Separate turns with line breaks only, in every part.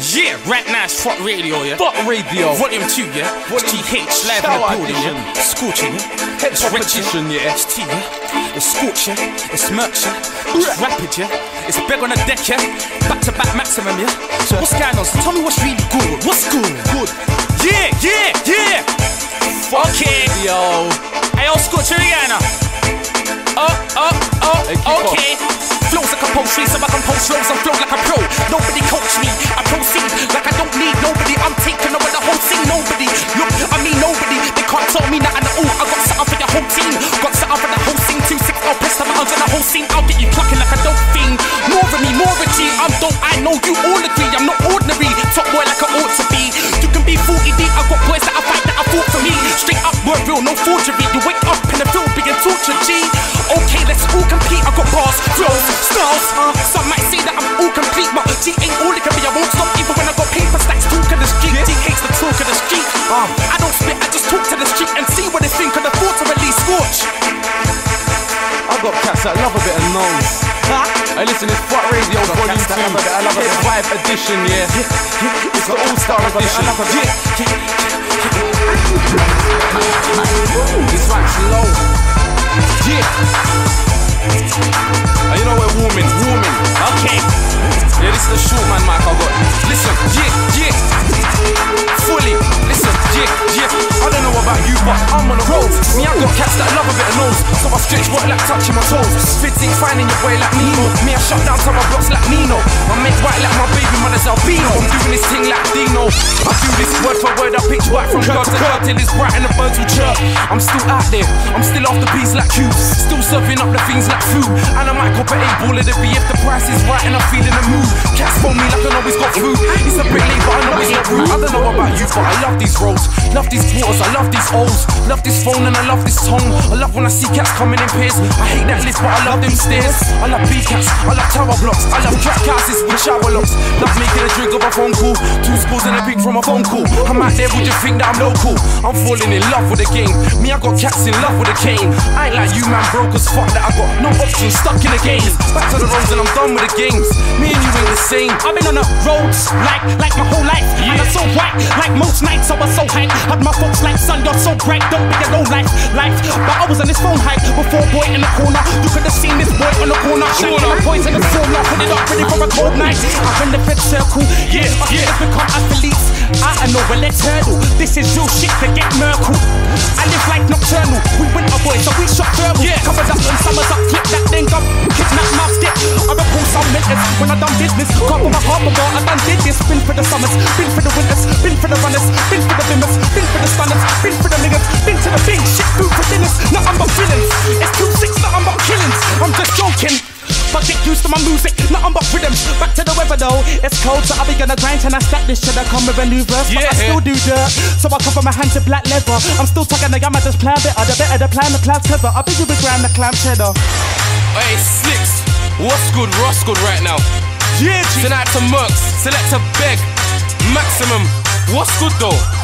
Yeah, right now it's Fuck Radio, yeah?
Fuck Radio.
Volume 2, yeah?
Volume-
GH, live in the building, yeah? Scorching, yeah? It's
edition, yeah.
It's T, yeah? It's Scorch, yeah? It's Merch, yeah? It's Rapid, yeah? It's Beg on the deck, yeah? Back to back maximum, yeah? So what's going on? So tell me what's really good. What's good? Good. Yeah, yeah, yeah! Okay.
Yo.
Hey, yo, Scorch, here again, now. Oh, oh, oh, okay. Flows like a poetry, so I compose flows and flow like a pro. Nobody coach me, I proceed like I don't need nobody. I'm taking over the whole scene, nobody. Look, I mean nobody. They can't tell me nothing at all. I got set up for the whole team, got set up for the whole scene. Two six, I'll press the buttons on the whole scene. I'll get you clucking like a dope fiend. More of me, more of G. I'm dope. I know you all agree. I'm not ordinary. Top boy like I ought to be. You can be 40 deep. I got boys that I fight that I fought for me. Straight up, word real, no forgery. You wake up in the field being tortured, G. Okay, let's all compete. I got bars, flows, styles. Uh, some might say that I'm all complete, but G ain't all it can be. I won't stop even when I got paper stacks. Talk of the street, G hates the talk of the street. Um, I don't spit, I just talk to the street and see what they think of the thought to release scorch.
I got cats that love a bit of nose. Hey, listen, it's Fuck Radio
got
Volume
cats that
2.
love a bit- I love a
Hip. Vibe Edition, yeah. It's the All-Star Edition. This track's low. Yeah. And you know we're warming, warming.
Okay,
Yeah, this is the short man mic I got. Listen, yeah, yeah. Fully, listen, yeah, yeah. I don't know about you, but I'm on the road. Me, I got cats that love a bit of nose. So I stretch what like touching my toes. Fitting, finding your way like Nemo. Me, I shut down some of my blocks like Nino. I make white like my baby mother's albino. I'm doing this thing like Dino. I do this word for word. I pitch white from God to God till it's bright and the birds will chirp. I'm still out there. I'm still off the beats like you. Still serving up the things like food. And I might cop a ball of the B if the price is right and I'm feeling the mood. Cats phone me like I know he's got food. It's a bit late, but I know it's not rude. I don't know about you, but I love these roads. Love these quarters, I love these O's. Love this phone and I love this tongue. I love when I see cats coming in pairs. I hate that list, but I love them stairs. I love B cats, I love tower blocks. I love trap houses with shower locks. Love making a drink of a phone call. Two schools and a pic from a phone call. I'm out there, would you think that I'm local? I'm falling in love with the game. Me, I got cats in love with the cane. I ain't like you, man, broke as fuck that I got no options stuck in the game. Back to the roads and I'm done with the games. Me and you ain't the same.
I've been on the roads like like my whole life. And I'm so white, like most nights I was so hyped. Had my folks like, son, you're so bright, don't be your low life, life. But I was on this phone hype before boy in the corner. You could have seen this boy on the corner. Shaking my poison and fall off, put it up ready for a cold night. I'm in the fifth circle, yeah, yeah. It's become athletes. I know, well, let's hurdle. This is real shit to get Merkel. I live like nocturnal. We winter boys, so we shot thermal. Yeah. Covered up and summers up, flip that thing up. Kidnap mouth stick. I recall some minutes when I done business. Can't put my heart bar, I done did this. Been for the summers, been for the winters, been for the runners, been for the bimmers, been for the stunners, been for the niggas, been to the bin, shit food for dinners. Nothing but villains. It's two six, nothing but killings. I'm just joking. But get used to my music, nothing but rhythms. Back to the weather though, it's cold, so I'll be gonna grind and I stack this shit. I come with a new verse, but I still do dirt. So I cover my hands in black leather. I'm still tugging the gum, I just plan better. The better the plan, the clouds clever. I'll be you with grand the clam cheddar.
Hey, Slix, what's good? What's good right now?
Yeah, G.
Tonight to Mercs, select a beg, maximum. What's good though?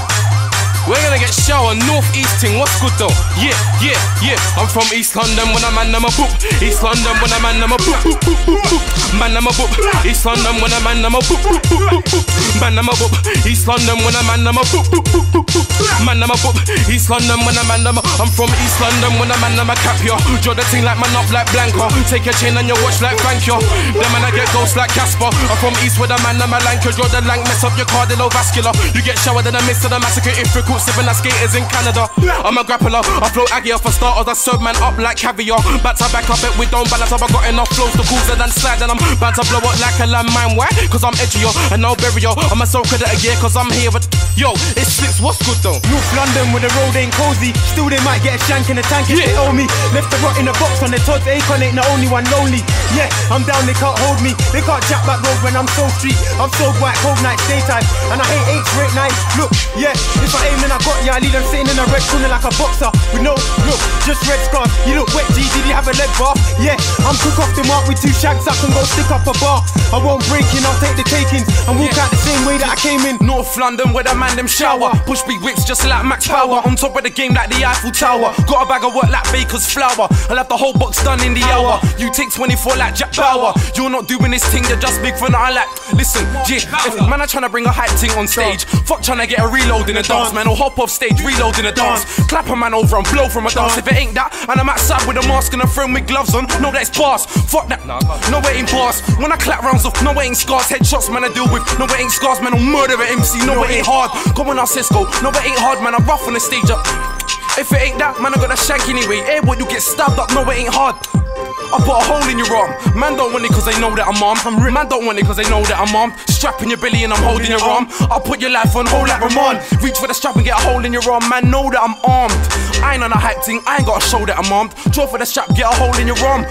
We're gonna get shower, north east thing, what's good though? Yeah, yeah, yeah. I'm from East London when I'm man, I'm a boop. East London when I'm man, I'm a boop. Man, I'm a boop. East London when I'm man, I'm a boop, Man, I'm a boop. East London when I'm man, I'm a boop, boop, boop, boop, boop. Man, I'm a boop. East London when I'm man, I'm a I'm from East London when I'm man, I'm a cap yo. Draw the thing like man up like Blanco. Take your chain and your watch like Frank yo. Then man, I get ghost like Casper. I'm from East with a man, I'm a lanker. Draw the lank, mess up your cardiovascular. You get showered in the midst of the massacre. If we cool, sipping our skaters in Canada. I'm a grappler. I flow Aggie off for starters. I serve man up like caviar. Back to back up it, we don't balance up. I got enough flows to it and slide. And I'm bound to blow up like a landmine. Why? Cause I'm edgier and no burial. I'm a soul credit a year cause I'm here with. Yo, it's slips. What's good though?
North London where the road ain't cozy. Still they might get a shank in the tank if
Yeah.
they owe me. Left the rot in a box on the Todd's Acon ain't the only one lonely. Yeah, I'm down, they can't hold me. They can't jack back road when I'm so street. I'm so white, cold nights, daytime. And I hate eight straight nights. Look, yeah, if I aim then I got ya, I leave them sitting in a red corner like a boxer. With no look, just red scars. You look wet, G, did you have a leg bar? Yeah, I'm quick off the mark with two shanks. I can go stick up a bar. I won't break in, I'll take the takings and walk out the same way that I came in.
North London where the man them shower. Push big whips just like Max Power. On top of the game like the Eiffel Tower. Got a bag of work like Baker's flour. I'll have the whole box done in the hour. You take 24 like Jack Bauer. You're not doing this thing, you're just big for nothing like. Listen, G, if man trying to bring a hype thing on stage, fuck trying to get a reload in a dance, man. Or hop off stage, reload in a dance. Clap a man over and blow from a dance. If it ain't that, and I'm outside with a mask and a throne with gloves on, no, that's boss. Fuck that. No, it ain't boss. When I clap rounds off, no, it ain't scars. Headshots, man, I deal with. No, it ain't scars, man. I'll murder an MC. No, it ain't hard. Come on, now, Cisco. No, it ain't hard, man. I'm rough on the stage up. If it ain't that, man, I got a shank anyway. Hey, what you get stabbed up? No, it ain't hard. I put a hole in your arm. Man don't want it cause they know that I'm armed. Man don't want it cause they know that I'm armed. Strapping your belly and I'm holding your arm. I'll put your life on hold like Ramon. Reach for the strap and get a hole in your arm. Man, know that I'm armed. I ain't on a hype thing, I ain't gotta show that I'm armed. Draw for the strap, get a hole in your arm.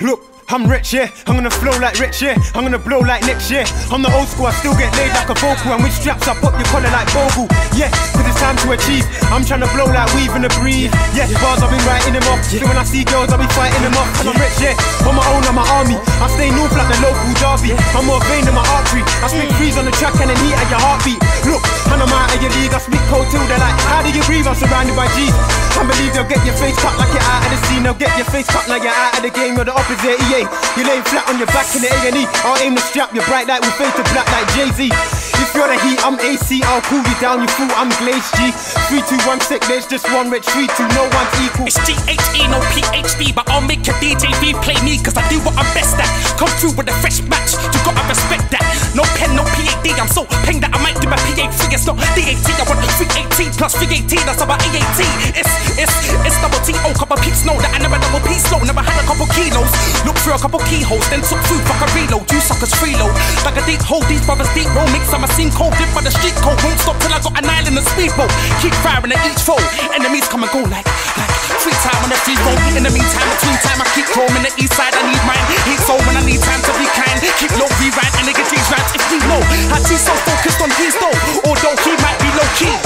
Look, I'm rich, yeah. I'm gonna flow like rich, yeah. I'm gonna blow like next year. I'm the old school, I still get laid like a vocal. And with straps, I pop your collar like Bogle. Yeah, cause it's time to achieve. I'm trying to blow like weave in the breeze. Yeah, bars, I've been writing them off. So when I see girls, I'll be fighting them off. Cause I'm rich, yeah. On my own, I'm my army. I stay north like the local derby. I'm more vain than my artery. I spit mm. freeze on the track and then heat at your heartbeat. Look, and I'm out of your league. I speak cold till they're like, how do you breathe? I'm surrounded by G's. I believe they'll get your face cut like you're out of the scene. They'll get your face cut like you're out of the game. You're the opposite, EA. You lay flat on your back in the A&E. I'll aim the strap, you're bright light will fade to black like Jay-Z. You're the heat, I'm AC, I'll cool you down, you fool, I'm Glaze G. 3216, there's just one rich 3 2, no one's equal.
It's G-H-E, no PhD, but I'll make your DJ V play me, cause I do what I'm best at. Come through with a fresh match, you gotta respect that. No pen, no PhD, I'm so paying that I might do my PhD, it's not DAT, I want 318 plus 318, that's about AAT. It's, it's, it's double T-O, oh, couple peeps know that I never double P slow, never had a couple kilos. Look through a couple keyholes, then took food, fuck a reload, you suckers freeload. Like a deep hole, these brothers deep roll, mix, I'ma seem cold, dip by the street code, won't stop till I got an island of speedboat. Keep firing at each foe, enemies come and go like, like, free time on the free roll. In the meantime, between time, I keep roaming the east side, I need mine. Heat soul when I need time to be kind. Keep low, rewrite, and nigga these rhymes if you know. How she's so focused on his though, although he might be low key.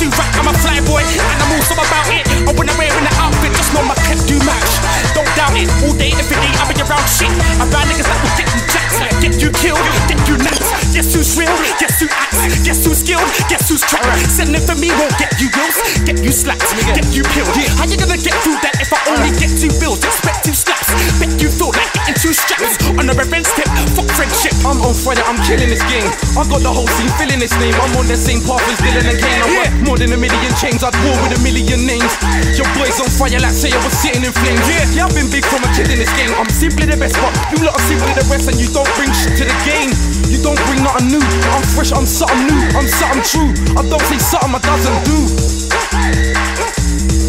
You rap, I'm a fly boy, and I'm also about it. And when I'm wearing the outfit, just know my clip do match. Don't doubt it, all day, every day, I be around shit. Around niggas that will get like get you killed, get you nuts. Guess who's real? Guess who acts? Guess who's skilled? Guess who's trapped? Sending for me won't get you wills, get you slapped, get you killed. How you gonna get through that if I only get two bills? Expect two slaps, bet you feel like getting two straps. On a revenge tip, friendship.
I'm on fire, I'm killing this game. I got the whole scene filling this name. I'm on the same path as Dylan and Kane. I work more than a million chains. I'd war with a million names. Your boys on fire like say I was sitting in flames. Yeah, yeah, I've been big from a kid in this game. I'm simply the best, but you lot are simply the rest, and you don't bring shit to the game. You don't bring nothing new. I'm fresh, I'm something new. I'm something true. I don't say something I doesn't do.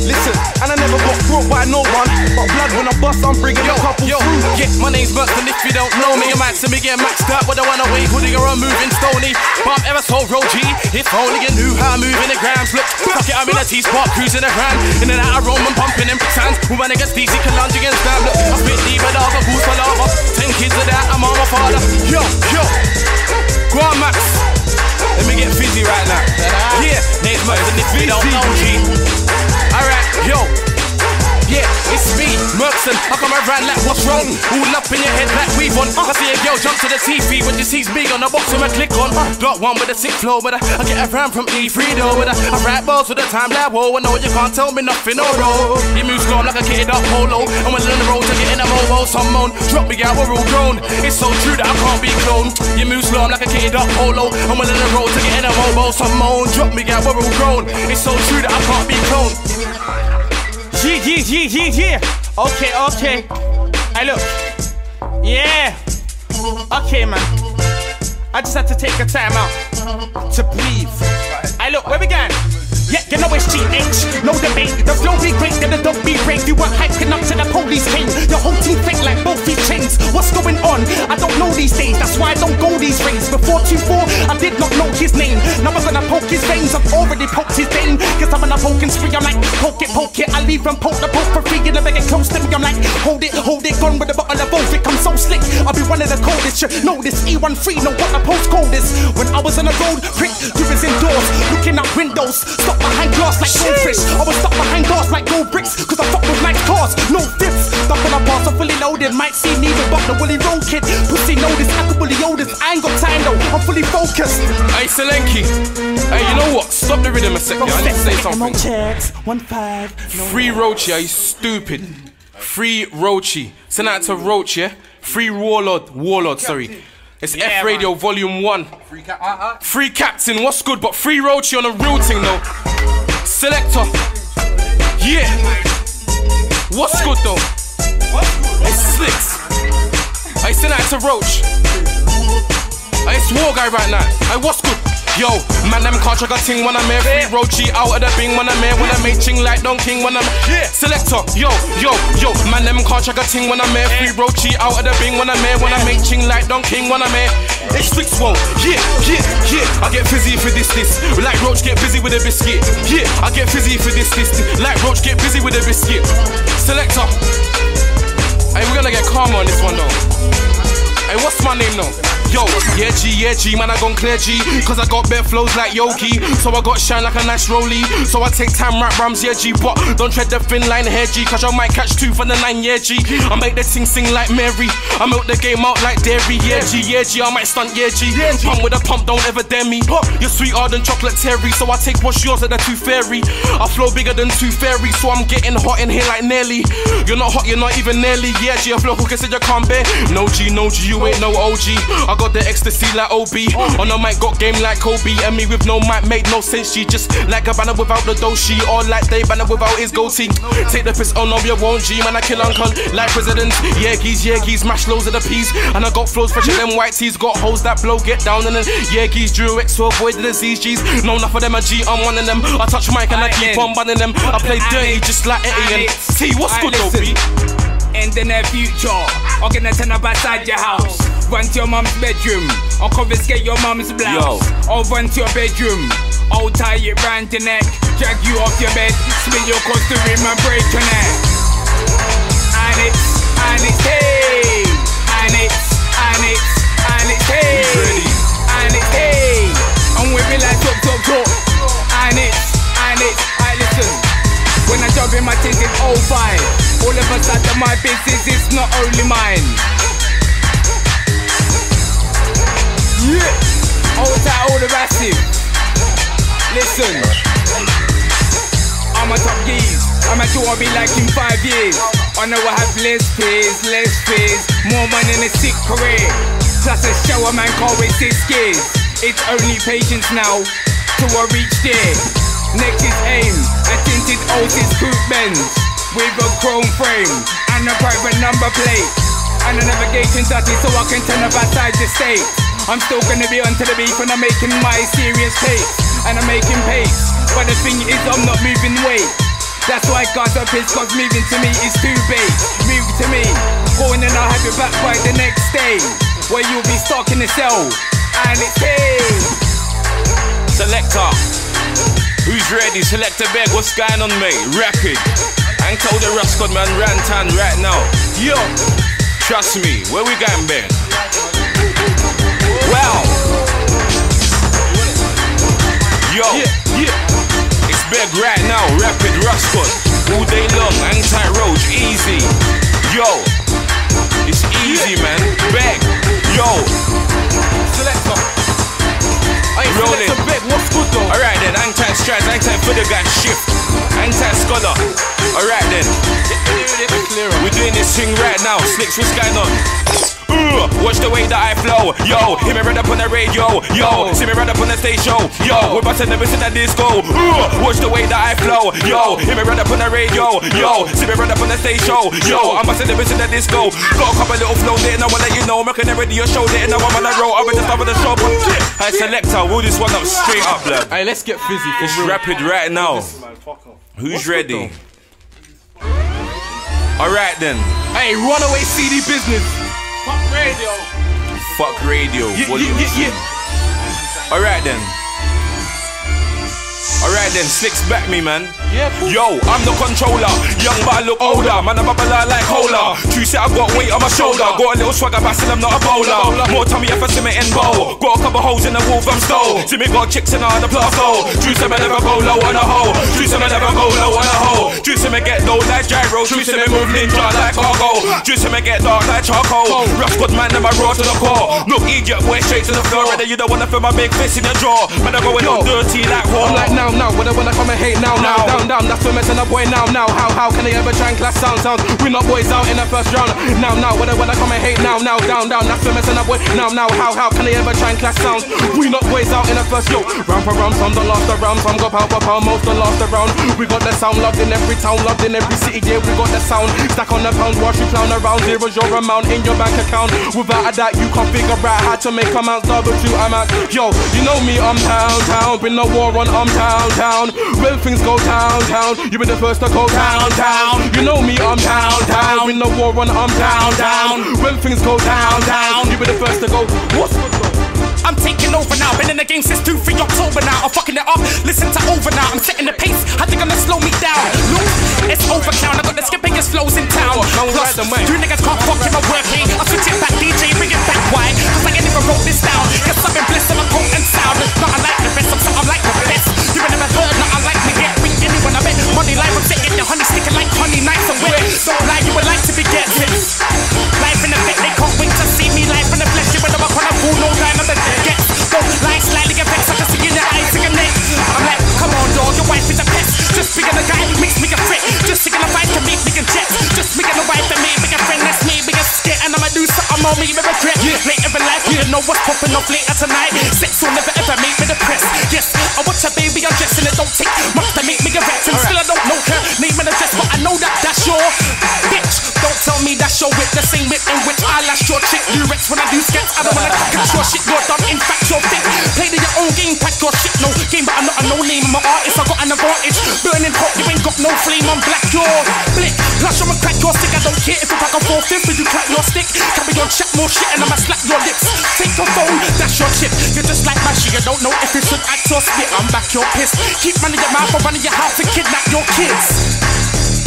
Listen, and I never got brought by no one. But blood when I bust, I'm bringing a couple
Yo,
through.
yeah, my name's Merton. If you don't know me, you might see me get maxed out with the one away, hoodie or a moving stony. But I'm ever so road G. If only you knew how I move in the grams. Look, fuck it, I'm in a T-spot, cruising around. In and out of Rome and pumping in sands. Woman against DC, can lunge against them. Look, I spit deep and lava, boost my lava. Ten kids of that, I'm on my father. Yo, yo, go on, Max. Let me get fizzy right now. Yeah, name's Merton. If you don't know G. Alright, yo. Yeah, it's me, Mercston. I come around like what's wrong? All up in your head like we've on. I see a girl jump to the TV when she sees me on the box and I click on. Dot one with a sick flow, but I, I get around from E3 though. But I, I rap balls with a time like whoa. I know you can't tell me nothing, oh, no roll. You move slow like a kid up polo. And we're on the road to get in a mobile. Oh, some moan, drop me out, we're all grown. It's so true that I can't be cloned. You move slow, I'm like a kid up polo. And we're on the road to get in a mobile. Oh, some moan, drop me out, we're all grown. It's so true that I can't be cloned.
Yeah, yeah, yeah, yeah, yeah. Okay, okay. Hey, look. Yeah. Okay, man. I just had to take a time out to breathe. Hey, look, where we going? Yeah, you know it's GH. No debate. The flow be great, then the dog be great. You weren't hyping up to the police came. Your whole team fake like both feet chains. What's going on? I don't know these days. That's why I don't go these raids. Before 2-4, I did not know his name. Now I'm gonna poke his veins. I've already poked his vein. Cause I'm on poke poking spree. I'm like, poke it, poke it. I leave him poke the poke for free. And I get close to me. I'm like, hold it, hold it. Gone with a bottle of. It comes so slick. I'll be one of the coldest. You know this E13, know what the postcode is. When I was on the road, prick, you was indoors. Looking out windows. Stop behind glass like goldfish. I was stuck behind glass like gold bricks. Cause I fuck with nice cars. No fifths. Stuck on a pass, I'm fully loaded. Might see me with but the Willy Roll kid. Pussy know this, I can bully Otis. I ain't got time though. I'm fully focused.
Hey, Selenki. Hey, you know what? Stop the rhythm a sec. Yeah, I need to say something.
Checks, one five. No.
Free Roachy, are you stupid? Free Roachy. Send that to Roach, yeah? Free Warlord. Warlord, sorry. It's F Radio Volume 1.
Free cap. Uh, uh.
Free Captain, what's good? But free Roachy on a real thing though. Selector. Yeah. What's good though? It's Slix. I send that to Roach. Hey, it's War Guy right now. Hey, what's good? Yo, man, them can't check a when I'm here. Free Roachy out of the bing when I'm here. When I make ching like Don King when I'm yeah. Selector, yo, yo, yo, man, them can't check a when I'm here. Free Roachy out of the bing when I'm here. When I make ching like Don King when I'm here. It's Slix, whoa, yeah, yeah, yeah. I get fizzy for this, this. Like Roach, get busy with a biscuit. Yeah, I get fizzy for this, this. Like Roach, get busy with a biscuit. Selector. Hey, we're gonna get calmer on this one though. Hey, what's my name though? Yo, yeah G, yeah G, man I gone clear G Cause I got bare flows like Yogi So I got shine like a nice rollie. So I take time rap rams, yeah G But don't tread the thin line here G Cause I might catch two for the nine, yeah G I make the ting sing like Mary. I milk the game out like dairy, yeah G, yeah G I might stunt, yeah G Pump with a pump, don't ever dare me. You're sweeter than chocolate terry So I take what's yours at the two fairy. I flow bigger than two fairies So I'm getting hot in here like Nelly. You're not hot, you're not even nearly, yeah G I flow who can say you can't bear. No G, no G, you ain't no OG I got the ecstasy like OB. On the mic, got game like Kobe. And me with no mic made no sense. She just like a banner without the doshi. Or like they banner without his goatee. Take the piss, oh no, you won't G. Man, I kill uncle like presidents. Yeah, geese, yeah, geese, mash loads of the peas. And I got flows fresher than white tees. Got hoes that blow, get down and then yeah, geese, Drew X to avoid the disease. G's. No, enough of them, a G, I'm one of them. I touch mic and I keep on banning them. I play dirty just like Eddie and T. What's good though, B?
in the future. I'm gonna turn up outside your house. Run to your mum's bedroom. I'll confiscate your mum's blouse. I'll run to your bedroom. I'll tie it round your neck. Drag you off your bed. Spin your costume and break your neck. And it's, and it's hey. And it's, and it's, and it's hey. And it's hey. And we be like talk, talk, talk. And it's, and it's, I listen. When I jump in my things it's 05 All of a sudden my business is not only mine Yeah Hold tight all the massive Listen. I'm a top geese I'm at you, I'll be like in five years. I know I have less fears, less fears. More money in a sick career. Plus a shower man can't wait six years. It's only patience now Till I reach there. Next is aim, a tinted Otis coupe Benz with a chrome frame and a private number plate. And a navigation dirty so I can turn up outside the state. I'm still gonna be onto the beef when I'm making my serious pace and I'm making pace. But the thing is, I'm not moving weight. That's why guys are pissed cause moving to me is too big. Move to me, going and I'll have you back by the next day. Where you'll be stuck in the cell and it's hey.
Selector. Who's ready? Select a bag. What's going on, mate? Rapid. And told the Ruff Sqwad man Rantan right now. Yo, trust me. Where we going, Ben? Wow. Yo,
Yeah, yeah.
it's big right now. Rapid Ruff Sqwad. All day long. Anti roach. Easy. Yo, it's easy, man. Beg. Yo,
Selector. Hey,
Rolling.
selector big. What's good though?
Alright then, tight strides, for the guy shift. Tight scholar. Alright then. We're doing this thing right now. Slix, what's going on? Watch the way that I flow.
yo. Hear me right up on the radio, yo. See me right up on the stage show, yo. We're busting never in the disco. Watch the way that I flow, yo. Hear me right up on the radio, yo. See me right up on the stage show, yo. I'm busting never in the disco. Got a couple little flows there, and I wanna let you know. I'm rocking the radio show there, and on the road. I'm at the top of the show, but shit. hey, selector, we'll this one up straight up, blood.
Hey, let's get fizzy
It's rapid right now. Who's ready? Alright then.
Hey, runaway CD business. Fuck radio.
Fuck radio.
Yeah,
volume
yeah, yeah, yeah.
Alright then. Alright then, Slix back me, man.
Yeah.
Yo, I'm the controller. Young but I look older. Man, I'm a bubble like cola. True say I got weight on my shoulder. Got a little swagger, but still I'm not a bowler. More tummy if I see me in bowl. Got a couple holes in the wall from stole. Me got chicks in all the plasto. True say me never go low on a hole. True say me never go low on a hole. True say me get low like gyro. True say me move ninja like cargo. True say me get dark like charcoal. Rough good man, never raw to the core. No idiot, boy straight to the floor. Rather you don't wanna feel my big fist in your jaw. Man, I'm going on dirty like
I'm like now, now, when I wanna come and hate now, now, down, down. That's for messing up, boy, now, now. How, how can they ever try and class sound, sound? We not boys out in the first round. Now, now, when I wanna come and hate now, now, down, down. That's for messing up, boy, now, now. How, how can they ever try and class sound? We not boys out in the first yo. Round for round, some the last around, some got pound for pound, most the last around. We got the sound loved in every town, loved in every city. Yeah, we got the sound. Stack on the pound, watch you clown around. Zero's your amount in your bank account. Without a doubt, you can't figure out how to make amounts double two amounts. Yo, you know me, I'm town, town. Been no war on, I'm town, town. When things go down, town, you be the first to go down, town. You know me, I'm town, town. Been no war on, I'm down, down. When things go down, down, you be the first to go. What's?
I'm taking over now. Been in the game since 2 3 October now. I'm fucking it up. Listen to over now. I'm setting the pace. How they gonna slow me down? Look, it's over now. I got the skippingest flows in town. Plus,
right them way.
you niggas can't fuck in my working. I'll switch it back, DJ, bring it back. Why? Cause I ain't even wrote this down. Cause I've been blessed and I'm potent sound. Not unlike the rest, I'm something like the best. You ain't never heard, not unlike me. Get ring anyone I bet. Money life, I'm setting the honey sticking like honey, nice and wet. Don't lie, you would like to be get this. Life in effect, they can't wait to see me life in the flesh. You walk on a fool, no time of the get. Don't slightly get vexed. I can see in your eyes, in your neck. I'm like, come on, dog, your wife is a pest. Just being a guy makes me a threat. Just thinking a wife can make me a jet. Just being a wife and make me a friend. That's And I'ma do something on me, with regret. Later in life, you know what's popping off later tonight. Sex will never ever make me depressed. Yes, I watch a baby undressing it. Don't take much to make me a vex. And still I don't know her name and address, but I know that that's your. Don't tell me that's your whip, the same whip in which I last your chick. Lyrics when I do skets, I don't wanna catch your shit. You're dumb, in fact, you're thick. Play to your own game, pack your shit. No game, but I'm not a no name. I'm an artist, I got an advantage. Burning hot, you ain't got no flame. I'm black, you're blick. Plus, I'ma crack your stick. I don't care if you pack a four fifth, if you crack your stick. Carry on, chat more shit, and I'ma slap your lips. Take your phone, that's your chip. You're just like my shit. You don't know if you should act or spit. I'm back, you're pissed. Keep running your mouth or running your house to kidnap your kids.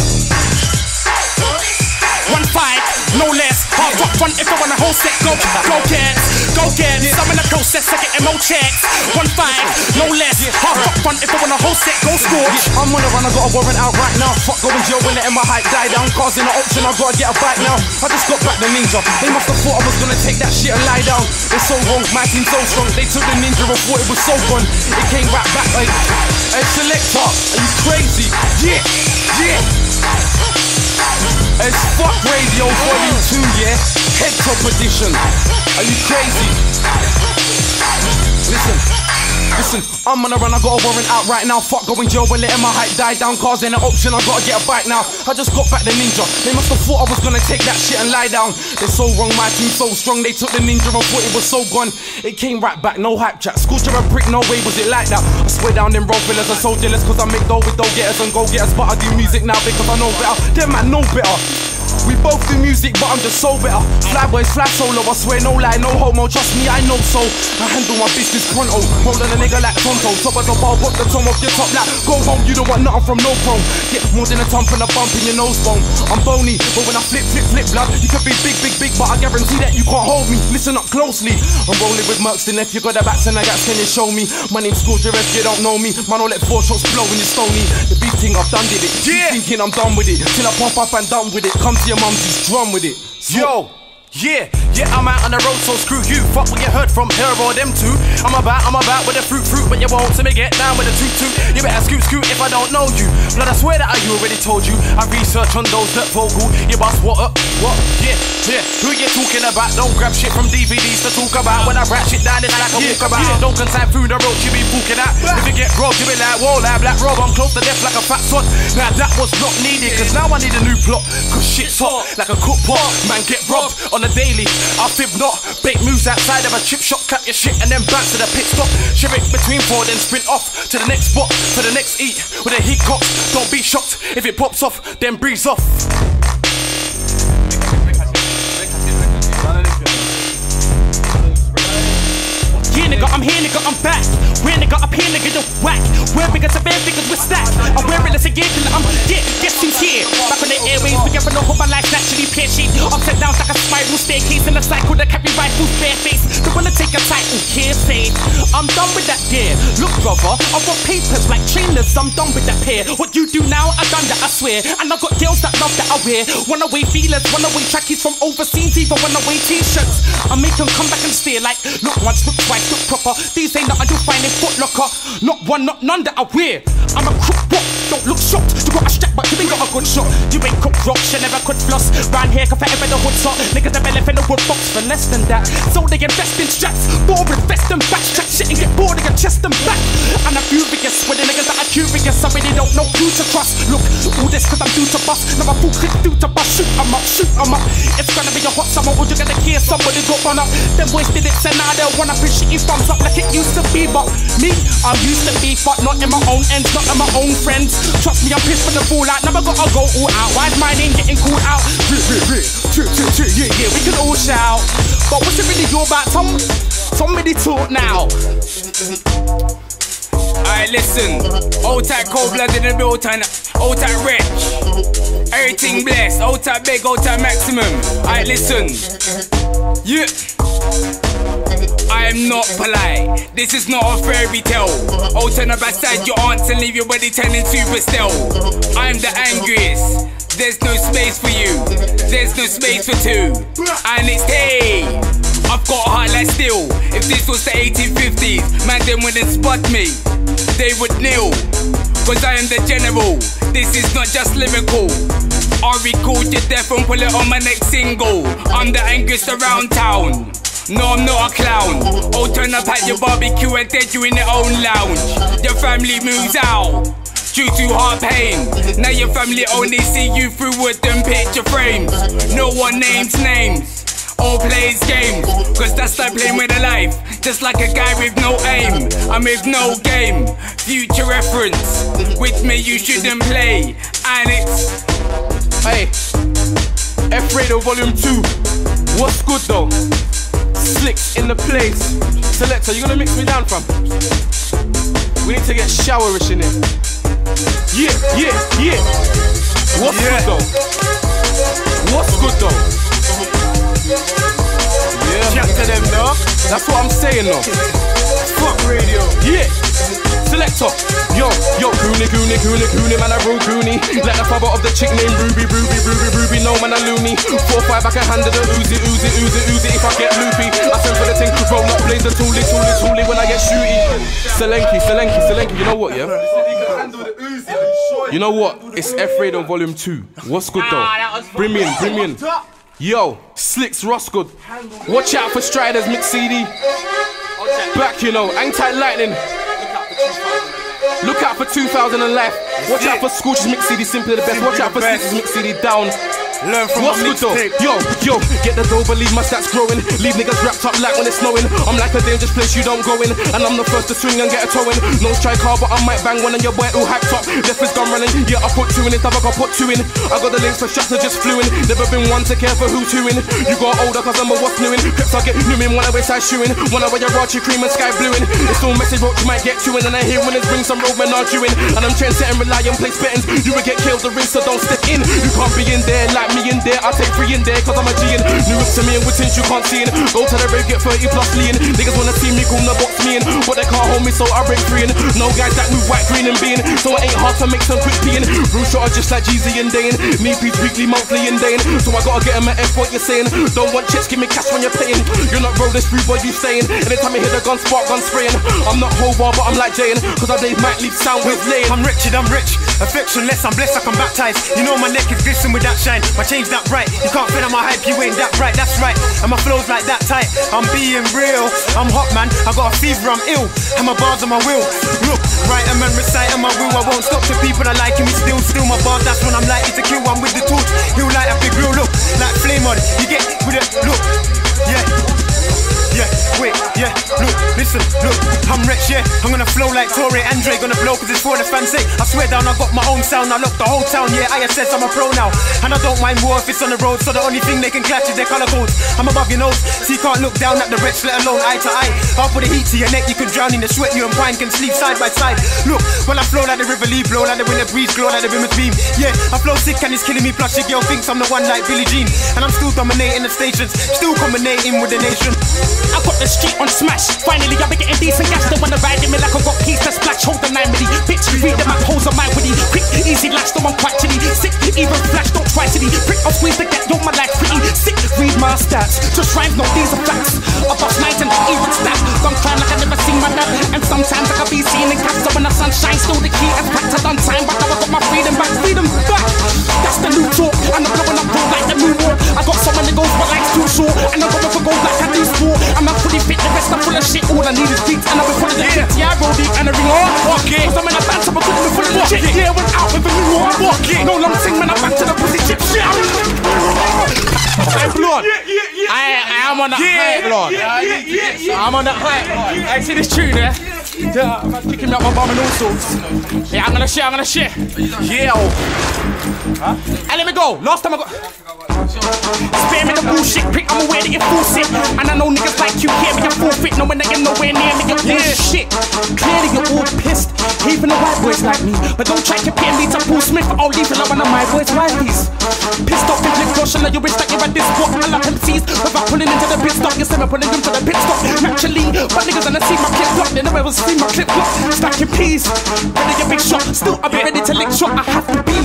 No less. Hard rock fun if I want a whole set. Go, go get, go get. Some in the process, I get MO checks. One fight, no less. Hard rock fun if I want a whole set. Go scorch.
I'm on a run, I got a warrant out right now. Fuck going jail when letting my hype die down. Cars in the option, I gotta get a bike now. I just got back the ninja. They must have thought I was gonna take that shit and lie down. It's so wrong, my team so strong. They took the ninja and thought it was so fun. It came right back like, hey selector, are you crazy? Yeah, yeah. It's fuck radio volume 2, yeah? Head top edition. Are you crazy? Listen. Listen, I'm on a run, I got a warrant out right now. Fuck going jail when letting my hype die down. Cars ain't an option, I gotta get a bike now. I just got back the ninja. They must have thought I was gonna take that shit and lie down. They're so wrong, my team so strong. They took the ninja and thought it was so gone. It came right back, no hype chat. School a brick, no way was it like that. I swear down them road fillers are so jealous cause I make dough with dough getters and go getters. But I do music now because I know better. Them man know better. We both do music, but I'm just so better. Fly boys, fly solo, I swear no lie, no homo, trust me, I know so. I handle my business pronto, rolling a nigga like Tonto. Top of the bar, pop the tom off your top like Go home, you don't want nothing from no chrome. Get more than a thump and a bump in your nose bone. I'm bony, but when I flip, flip, flip, blood, you could be big, big, big, but I guarantee that you can't hold me. Listen up closely. I'm rolling with Mercs, then if you got a bats and I got can you show me? My name's Scorcher, if you don't know me. Man, I'll let four shots blow when you're stony. The big thing, I've done did it.
Yeah.
thinking I'm done with it. Till I pop up and done with it. Come to your mum's, drum with it. So-
Yo,
Yeah, yeah, I'm out on the road, so screw you. Fuck what you heard from here or them two. I'm about, I'm about with the fruit, fruit, but you won't see me get down with the toot toot. You better scoot, scoot if I don't know you. Blood, I swear that I already told you. I research on those that vocal. You boss what up? What? Yeah, yeah. Who you talking about? Don't grab shit from DVDs to talk about. When I rap shit down, it's like a walk about. Don't consign food the road, you be fooking out. Ah. If you get robbed, you be like, whoa, like black rob. I'm close to death like a fat son. Now that was not needed, cause now I need a new plot. Cause shit's hot, like a cook pot. Man, get robbed on the daily. I fib not. Bake moves outside of a chip shop, clap your shit and then back to the pit stop. Ship it between four, then sprint off to the next spot for the next eat with a heat cock. Don't be shocked if it pops off, then breeze off.
Yeah, nigga, I'm here, nigga, I'm back. Where nigga, up here, nigga, the whack. Where bigger to bare figures with stack. I'm wearing this again, killer, I'm yeah, guess who's here? Back on the airways, we never know how my life naturally pear. Upside down like a spiral staircase in a cycle that carry rifles bare face. Don't wanna take a title, hearsay. I'm done with that gear. Look, brother, I want papers like trainers, I'm done with that pair. What you do now, I done that, I swear. And I got girls that love that I wear. Runaway feelers, runaway trackies from overseas, even runaway t-shirts. I make them come back and stare like, look once, look twice, look proper. These ain't nothing you'll find in Foot Locker. Not one, not none that I wear. I'm a crook, what? Don't look shocked. You got a strap, but you ain't got a good shot. You ain't cooked rocks, you never could floss. Round here, competitive in the hood top. Niggas that left in the wood box for less than that. So they invest in straps, bored with vest and backtrack shit and get bored of your chest and back. And I'm furious with the niggas that are curious. I really don't know who to trust. Look, all this cause I'm due to bust. Now I full click due to bust. Shoot 'em up, shoot 'em up. It's gonna be a hot summer, or you're gonna hear somebody go run up. Them boys did it, so now they wanna push shitty thumbs up like it used to be. But me, I'm used to beef, but not in my own ends, not in my own friends. Trust me, I'm pissed for the fallout. Never gotta go all out. Why is my name getting called out? Yeah, yeah, we can all shout. But what's it really all about? Tom, somebody talk now.
Alright, listen. Old tight cold blood in the build time. Old tight rich. Everything blessed. Old tight big, old tight maximum. Alright, listen. Yeah. I am not polite. This is not a fairy tale. Oh, turn up beside your aunts and leave your body turning super still. I am the angriest. There's no space for you. There's no space for two. And it's hey. I've got a heart like steel. If this was the 1850s, man, then wouldn't spot me. They would kneel. Cause I am the general. This is not just lyrical. I record your death and pull it on my next single. I'm the angriest around town. No, I'm not a clown. Oh, turn up at your barbecue and dead you in your own lounge. Your family moves out due to heart pain. Now your family only see you through wooden picture frames. No one names names. All plays games, cause that's like playing with a life. Just like a guy with no aim, I'm with no game. Future reference, with me you shouldn't play. And it's
Hey, F Radio Volume 2. What's good though? Slix in the place. Selector, you gonna mix me down, fam? We need to get showerish in it. Yeah, yeah, yeah. What's
Yeah.
good though? What's good though? Yeah,
Chat to them, dog.
that's what I'm saying though.
Fuck radio.
Yeah. Selector, yo, yo, Cooney, Cooney, Cooney, Cooney, man, I rule Cooney. Like the father of the chick named Ruby, Ruby, Ruby, Ruby, no man, I loony. Four, five, I can handle the Uzi, Uzi, Uzi, Uzi. If I get loopy, I send for the thing, roll up, blaze the toolie, toolie, toolie when I get shooty. Selenki, Selenki, Selenki, you know what, yeah? You know what? It's F Radio Volume 2. What's good though? Bring me in, bring me in. Yo, Slix, Rosgood. Watch out for Striders, Mix CD. Back, you know, hang tight lightning. Look out for 2000 and life. Watch out for Scorch's Mix CD, simply the best. Watch out for Slix' Mix CD down.
Learn from
What's good though? Yo, yo, get the dough, believe my stats growing. Leave niggas wrapped up like when it's snowing. I'm like a dangerous place you don't go in. And I'm the first to swing and get a toe in. No strike hard, but I might bang one on your boy who hacked up. Left his gun running. Yeah, I put two in it, I've got put two in. I got the links for shots that just flew in. Never been one to care for who's who in. You got older cause I'm a what's new in. Crips I get new in, one away side shoeing. One away your Archie cream and sky blue in. It's all messy roach, you might get two in. And I hear when it's ring some road men arguing. And I'm trend setting, rely on place bettings. You will get killed, the ring, so don't step in. You can't be in there like
me in there, I take three in there, cause I'm a G in. Whips to me and with things you can't see in. Go to the rave, get 30 plus lean. Niggas wanna see me, the box me in. But they can't hold me, so I break free in. No guys that move white, green, and bean. So it ain't hard to make some quick peeing. Real shot just like Jeezy and Dane. Me piece weekly, monthly, and Dane. So I gotta get them at F what you're saying. Don't want checks, give me cash when you're paying. You're not roll this free boy, you saying. Anytime I hear the gun spark, gun spraying. I'm not Hobart, but I'm like Jane. Cause I Dave might leave sound with lane.
I'm Richard, I'm rich. Affectionless, I'm blessed, I can baptize. You know my neck is glistening with that shine. My chain's that bright. You can't fit on my hype, you ain't that bright. That's right. And my flow's like that tight. I'm being real. I'm hot, man. I got a fever, I'm ill. And my bars on my will. Look, them and recite my will. I won't stop to people that liking me still. Still my bars, that's when I'm likely to kill one with the torch. He'll light up big real look. Like flame on. You get with it. Look. Yeah. Yeah, wait, yeah, look, listen, look, I'm rich, yeah. I'm gonna flow like Torre Andre, gonna blow cause it's for the sake. I swear down, I got my own sound, I lock the whole town, yeah. ISS, I'm a pro now. And I don't mind war if it's on the road, so the only thing they can clash is their color codes. I'm above your nose, so you can't look down at the rich, let alone eye to eye. I'll put the heat to your neck, you can drown in the sweat, you and pine can sleep side by side. Look, when I flow like the river leaf, blow like the winter breeze, glow like the rimmer's beam. Yeah, I flow sick and it's killing me, plus your girl thinks I'm the one like Billie Jean. And I'm still dominating the stations, still combinating with the nation.
I got the street on smash. Finally, I've been getting decent gas. Don't wanna ride me like I got keys to splash. Hold the nine with Bitch, read the map, holes on my witty. Quick, easy lash, the one quite chilly. Sick, even flash, don't try to Prick, I'll squeeze the get, yo, my life pretty. Sick, read my stats. Just rhymes, no, these are facts. I bust nights and even stats. Don't climb like I never seen my dad. And sometimes I can be seen in caps. When the sun shines, still the key as packed. I done time, but now I got my freedom back. Freedom back. That's the new talk. I'm not blowing up gold like the war. I got so many goals, but life's too short. And I'm going for gold like I do sport. I'm not fully fit, the rest I'm full of shit. All I need is beats, and I've been full of the yeah. Yeah, I roll deep and I ring on. Fuck it. Cause I'm in a band, so I'm full of the shit. Yeah, went out with a new one. Fuck it. No long thing, man, I'm back to the pussy chip shit.
Hey, blood.
Yeah, yeah, yeah. I, I am on that
Yeah,
hype, blood.
yeah, yeah, yeah, yeah.
I'm on that hype, blood. I see this tune, yeah? Yeah, I'm kicking me up my bum and all sorts. Yeah, I'm gonna shit, I'm gonna shit.
Yeah. Oh.
Huh? And let me go. Last time I got. Spare me the bullshit, prick. I'm aware that you're full sick. And I know niggas like you me, I'm full fit. Knowing that you're nowhere near me, you're yeah. shit. Clearly, you're all pissed. Even the white boys like me. But don't try to compare me to Paul Smith. I'll leave it one of my boys' wifeys. Pissed off with lip gloss, and you wish that you're at this spot. I love MCs without pulling into the pit stop. You see me pulling into the pit stop. Naturally, but niggas gonna see my clip block. They never will see my clip block. Stacking peas. Ready a big shot. Still, I'll be ready to lick shot. I have to be.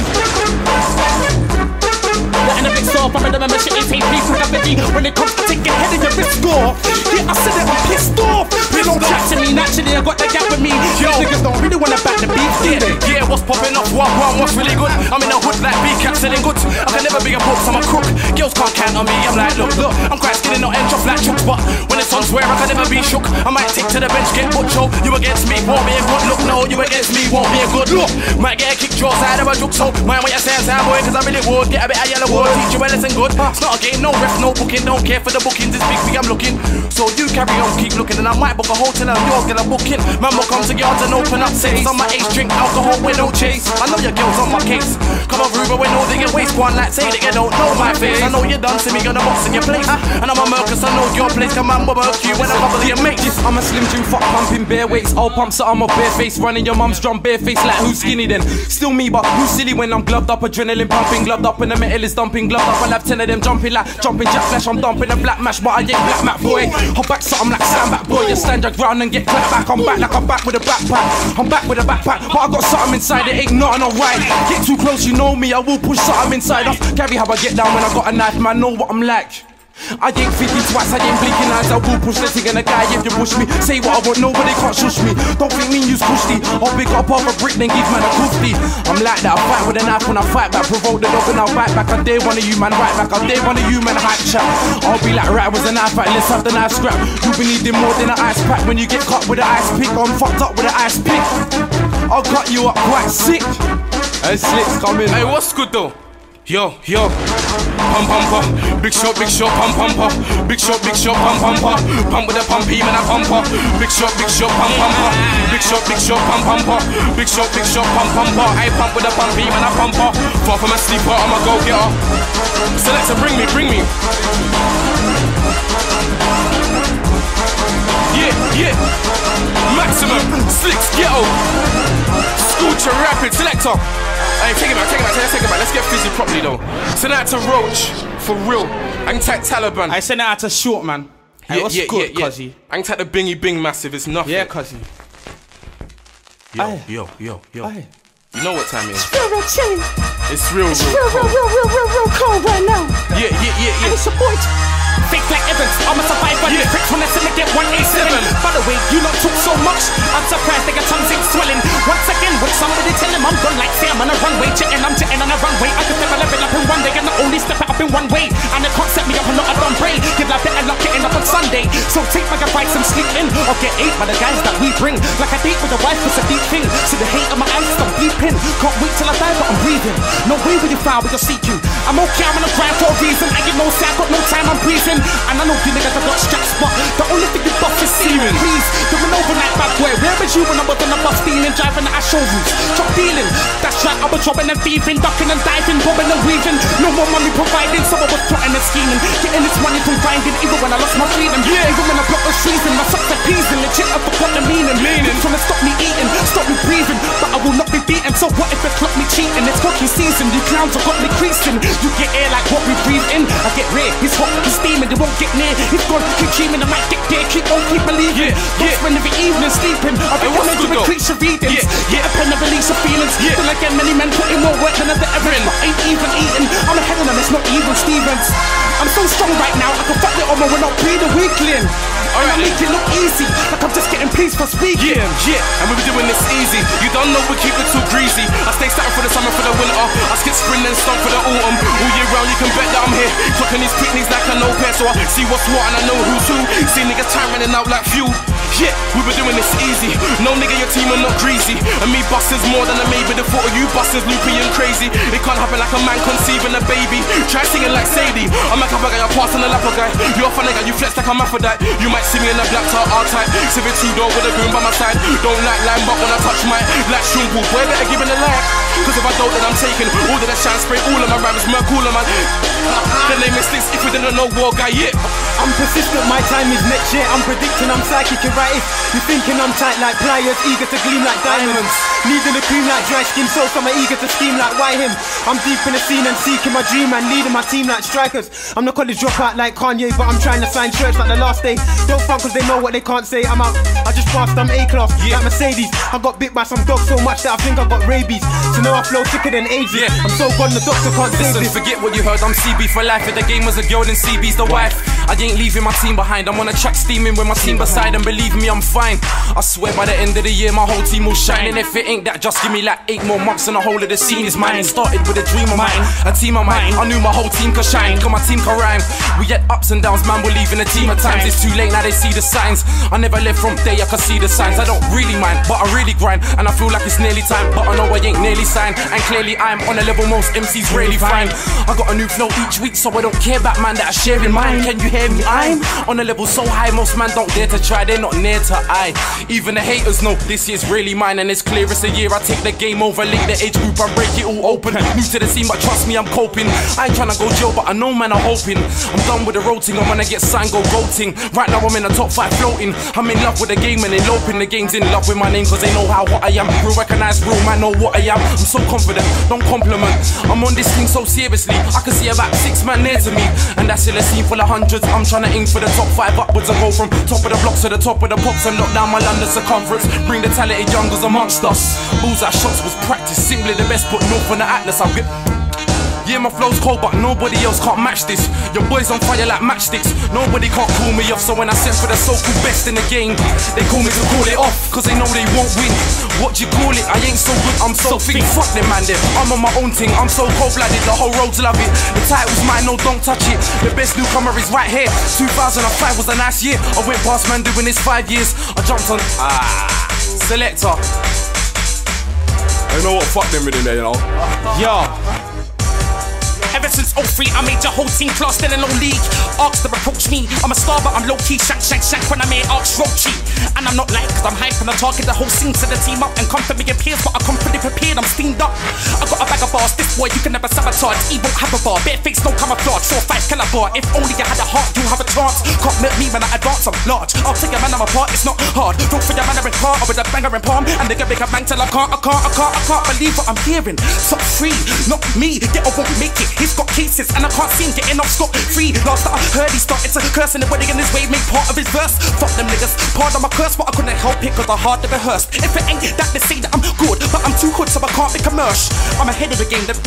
A bit soft, I'm in the membership, it's AP for gravity. When it comes to taking head of your wrist off, yeah, I said it, I'm pissed off. They don't chat to me naturally, I got the gap with me. Yo, niggas don't really wanna back the do
Yeah,
they?
yeah, what's popping off? What, what, what's really good? I'm in the hood like B-Cat selling goods. I can never be a book, I'm a crook. Girls can't count on me. I'm like, look, look, I'm quite skinny, not end off like chooks. But when it's on swear, I can never be shook. I might take to the bench, get butcho. You against me, won't be a good look. No, you against me, won't be a good look. Might get a kick draw side of a joke, so mind what you're saying, sound boy, cause I really would. Get a bit of yellow wood, teach you a lesson good. It's not a game, no ref, no booking, don't care for the bookings. It's big, big, I'm looking. So you carry on, keep looking, and I might book a hotel and you're gonna book in. Man will come to yards and open up safes. On my ace, drink alcohol with no chase. I know your girl's on my case. Come over, Ruber, with no digging waste. One like say that you don't know my face. I know you done, see me gonna box in your place. Uh-huh. And I'm a Mercus, I know your place. Come on, we'll you when I'm with your mates.
I'm a slim Jew, fuck pumping bare weights. I'll pump so I'm a bare face, running your mum's drum bare face like who's skinny then? Still me, but who's silly when I'm gloved up, adrenaline pumping, gloved up, and the metal is dumping, gloved up. I'll have ten of them jumping like jumping jack flash. I'm dumping a black mash, but I ain't black mat boy. I'm back, so I'm like stand back boy. You stand your ground and get clapped back. I'm back like I'm back with a backpack. I'm back with a backpack, but I got something inside. It ain't nothing alright. Get too close, you know me. I will push something inside. Off carry how I get down when I got a knife, man. Know what I'm like. I ain't thinking twice, I ain't blinking eyes. I will push thing and a guy if you push me. Say what I want, nobody can't shush me. Don't think me use cushy. I'll pick up off a brick, then give man a cushy. I'm like that, I fight with a knife when I fight back. Provoke the dog and I'll bite back. I dare one of you, man, right back. I dare one of you, man, hype chat. I'll be like, right, with a knife fight, let's have the knife scrap. You'll be needing more than an ice pack when you get caught with an ice pick. I'm fucked up with an ice pick. I'll cut you up quite sick. Hey, Slix coming.
Hey, what's good though? Yo, yo, pump pump pump, big shot, big shot, pump pump pump, big shot, big shot, pump pump pump, pump with a pumpy man a pump pump, big shot, big shot, pump pump pump, big shot, big shot, pump pump pump, big shot, big shot, pump pump pump. I pump with a pumpy man a pump pump, far from a sleeper, I'm a go getter. Selector, bring me, bring me. Yeah, yeah, maximum, Slix, ghetto, Scorcher, rapid, selector.
Hey, take it back, take it back, take it back. Let's get fizzy properly though. Send that to Roach, for real. Hang tight Taliban.
I sent it out to Short, man. Hey, what's good, cuzzy?
Hang tight the bingy bing massive, it's nothing.
Yeah, cuzzy.
Yo,
Aye.
yo, yo, yo.
Aye.
You know what time it is.
Real, real chilling.
It's real,
It's
real.
real, real, real, real, real, real cold right now.
Yeah, yeah, yeah, yeah.
And it's your boy.
Fake like Evans, I'm a survivor.
Yeah.
Quick when I see me get 187. By the way, you not talk so much. I'm surprised they got tongues ain't swelling. Once again, when somebody tell him I'm gone like say I'm on a runway, jetting, I'm jetting on a runway. I can never level up in one day, and I only step it up in one way. And they can't set me up, I'm not a dumb brain. Give like better luck getting up on Sunday. So take my advice and sleep in, or get ate by the guys that we bring. Like a date with a wife, it's a deep thing. So the hate in my eyes, stop bleeping. Can't wait till I die, but I'm breathing. No way will you foul with your CQ. I'm okay, I'm on the grind for a reason. I get no say, I got no time, I'm breathing. And I know you niggas have got straps, but the only thing you buff is semen. Please, coming over like bad boy. Where was you when I was on the bus stealing, driving at showrooms? Drug dealing, that's right, I was robbing and thieving, ducking and diving, bobbing and weaving. No more money providing, so I was plotting and scheming. Getting this money from grinding, even when I lost my freedom. Yeah. Even when I blocked the season, my socks are pleasing. Legit, I forgot the meaning. Meaning. Trying to stop me eating, stop me breathing, but I will not be beaten. So what if they clock me cheating? It's fucking season, you clowns have got me creasing. You get air like what we breathe in. I get rare, he's hot, he's steaming, you won't get near. He's gone, keep dreaming, I might get there, keep on, keep believing.
Yeah, yeah.
spend every evening sleeping. I've been coming to increase your readings.
Yeah,
Get a pen and release your feelings.
Yeah.
Then again, many men put in more work than I've ever in. But ain't even eating. I'm a head on it's not even Stevens. I'm so strong right now, I can fuck it on, we're not breathing weakling.
Alright
and I make it look easy, like I'm just getting peace for speaking.
Yeah, yeah, and we be doing this easy. You don't know we keep it too greasy. I stay starting for the summer, for the winter. I skip spring and stomp for the autumn. All year round, you can bet that I'm here. Clocking these picnics like I know pair, so I see what's what and I know who's who. See niggas time running out like fuel. Yeah, we been doing this easy. No nigga, your team are not greasy. And me busters more than a maybe. The thought of you busters loopy and crazy. It can't happen like a man conceiving a baby. Try singing like Sadie. I'm a cover guy, I'm passing a lapper guy. You're a funny guy, you flex like a Aphrodite. You might see me in a black tar R-type. Civic two door with a goon by my side. Don't like line, but when I touch my like Shumbu, boy, better give it a like. Cause if I don't, then I'm taking all of the shine spray, all of my rhymes, Merc, all of my. The name is Slix, if we didn't know war guy, yeah.
I'm persistent, my time is next year. I'm predicting I'm psychic and right. You thinking I'm tight like pliers, eager to gleam like diamonds. Needing a cream like dry skin, so some are eager to scheme like why him. I'm deep in the scene and seeking my dream and leading my team like strikers. I'm not college dropout like Kanye, but I'm trying to sign shirts like the last day. Don't fun cause they know what they can't say. I'm out, I just passed, I'm A class, yeah. like Mercedes. I got bit by some dog so much that I think I got rabies. So now I flow thicker than AIDS.
Yeah.
I'm so gone, the doctor can't save
Listen,
this.
forget what you heard, I'm CB for life. If the game was a girl, then CB's the wife. I ain't leaving my team behind. I'm on a track steaming with my team beside, and believe me, I'm fine. I swear by the end of the year, my whole team will shine. And if it ain't that, just give me like eight more months, and the whole of the scene is mine. Started with a dream of mine, a team of mine. I knew my whole team could shine, cause my team can rhyme. We had ups and downs, man, we're leaving a team at times. It's too late, now they see the signs. I never left from day, I could see the signs. I don't really mind, but I really grind. And I feel like it's nearly time, but I know I ain't nearly signed. And clearly, I'm on a level most MCs really find. I got a new flow each week, so I don't care about man that I share in mine. Can you hear me? I'm on a level so high, most man don't dare to try, they're not near to I. Even the haters know this year's really mine, and it's clear it's a year I take the game over, late the age group, I break it all open. New to the scene, but trust me, I'm coping. I ain't tryna go jail, but I know man, I'm hoping. I'm done with the roting, I'm gonna get signed, go goating. Right now, I'm in the top five floating. I'm in love with the game and eloping. The game's in love with my name, cause they know how hot I am. Real recognize real man, know what I am. I'm so confident, don't compliment. I'm on this thing so seriously. I can see about six man near to me, and that's in a scene full of hundreds. I'm trying to aim for the top five upwards and go from top of the blocks to the top of the pops and lock down my London circumference. Bring the talented youngers amongst us. Bullseye shots was practice, simply the best. Put north on the atlas. I'll get. Yeah, my flow's cold, but nobody else can't match this. Your boys on fire like matchsticks. Nobody can't cool me off. So when I sent for the so-called best in the game, they call me to call it off, cause they know they won't win. What do you call it? I ain't so good, I'm so thick. Fuck them, man. Them. I'm on my own thing. I'm so cold-blooded, the whole road's love it. The title's mine, no, don't touch it. The best newcomer is right here. 2005 was a nice year. I went past man doing this five years. I jumped on ah selector. You know what? Fuck them with him there, you know.
Yo. Ever since 03, I made your whole team class, still in no league. Ask to approach me. I'm a star, but I'm low key. Shank, shank, shank when I made Arks Roachy. And I'm not like, cause I'm hype and I target the whole scene. Set the team up and come for me and peers, but I come fully prepared. I'm steamed up. I got a bag of bars. This boy, you can never sabotage. He won't have a bar. Bare face, no camouflage. Four, five caliber. If only you had a heart, you have a chance. Can't milk me when I advance, I'm large. I'll take a man, I'm apart, it's not hard. Roll for your manner in car, with a banger in palm. And nigga make a bang till I can't, I can't, I can't, I can't believe what I'm hearing. Stop free, not me. Get I won't make it. He's got cases, and I can't see him getting off scot free. Last that I heard, he started to curse in the wedding, and his way made part of his verse. Fuck them niggas, pardon my curse, but I couldn't help it, cause I hard to rehearse. If it ain't that, they say that I'm good, but I'm too good, so I can't be commercial. I'm ahead of the game, then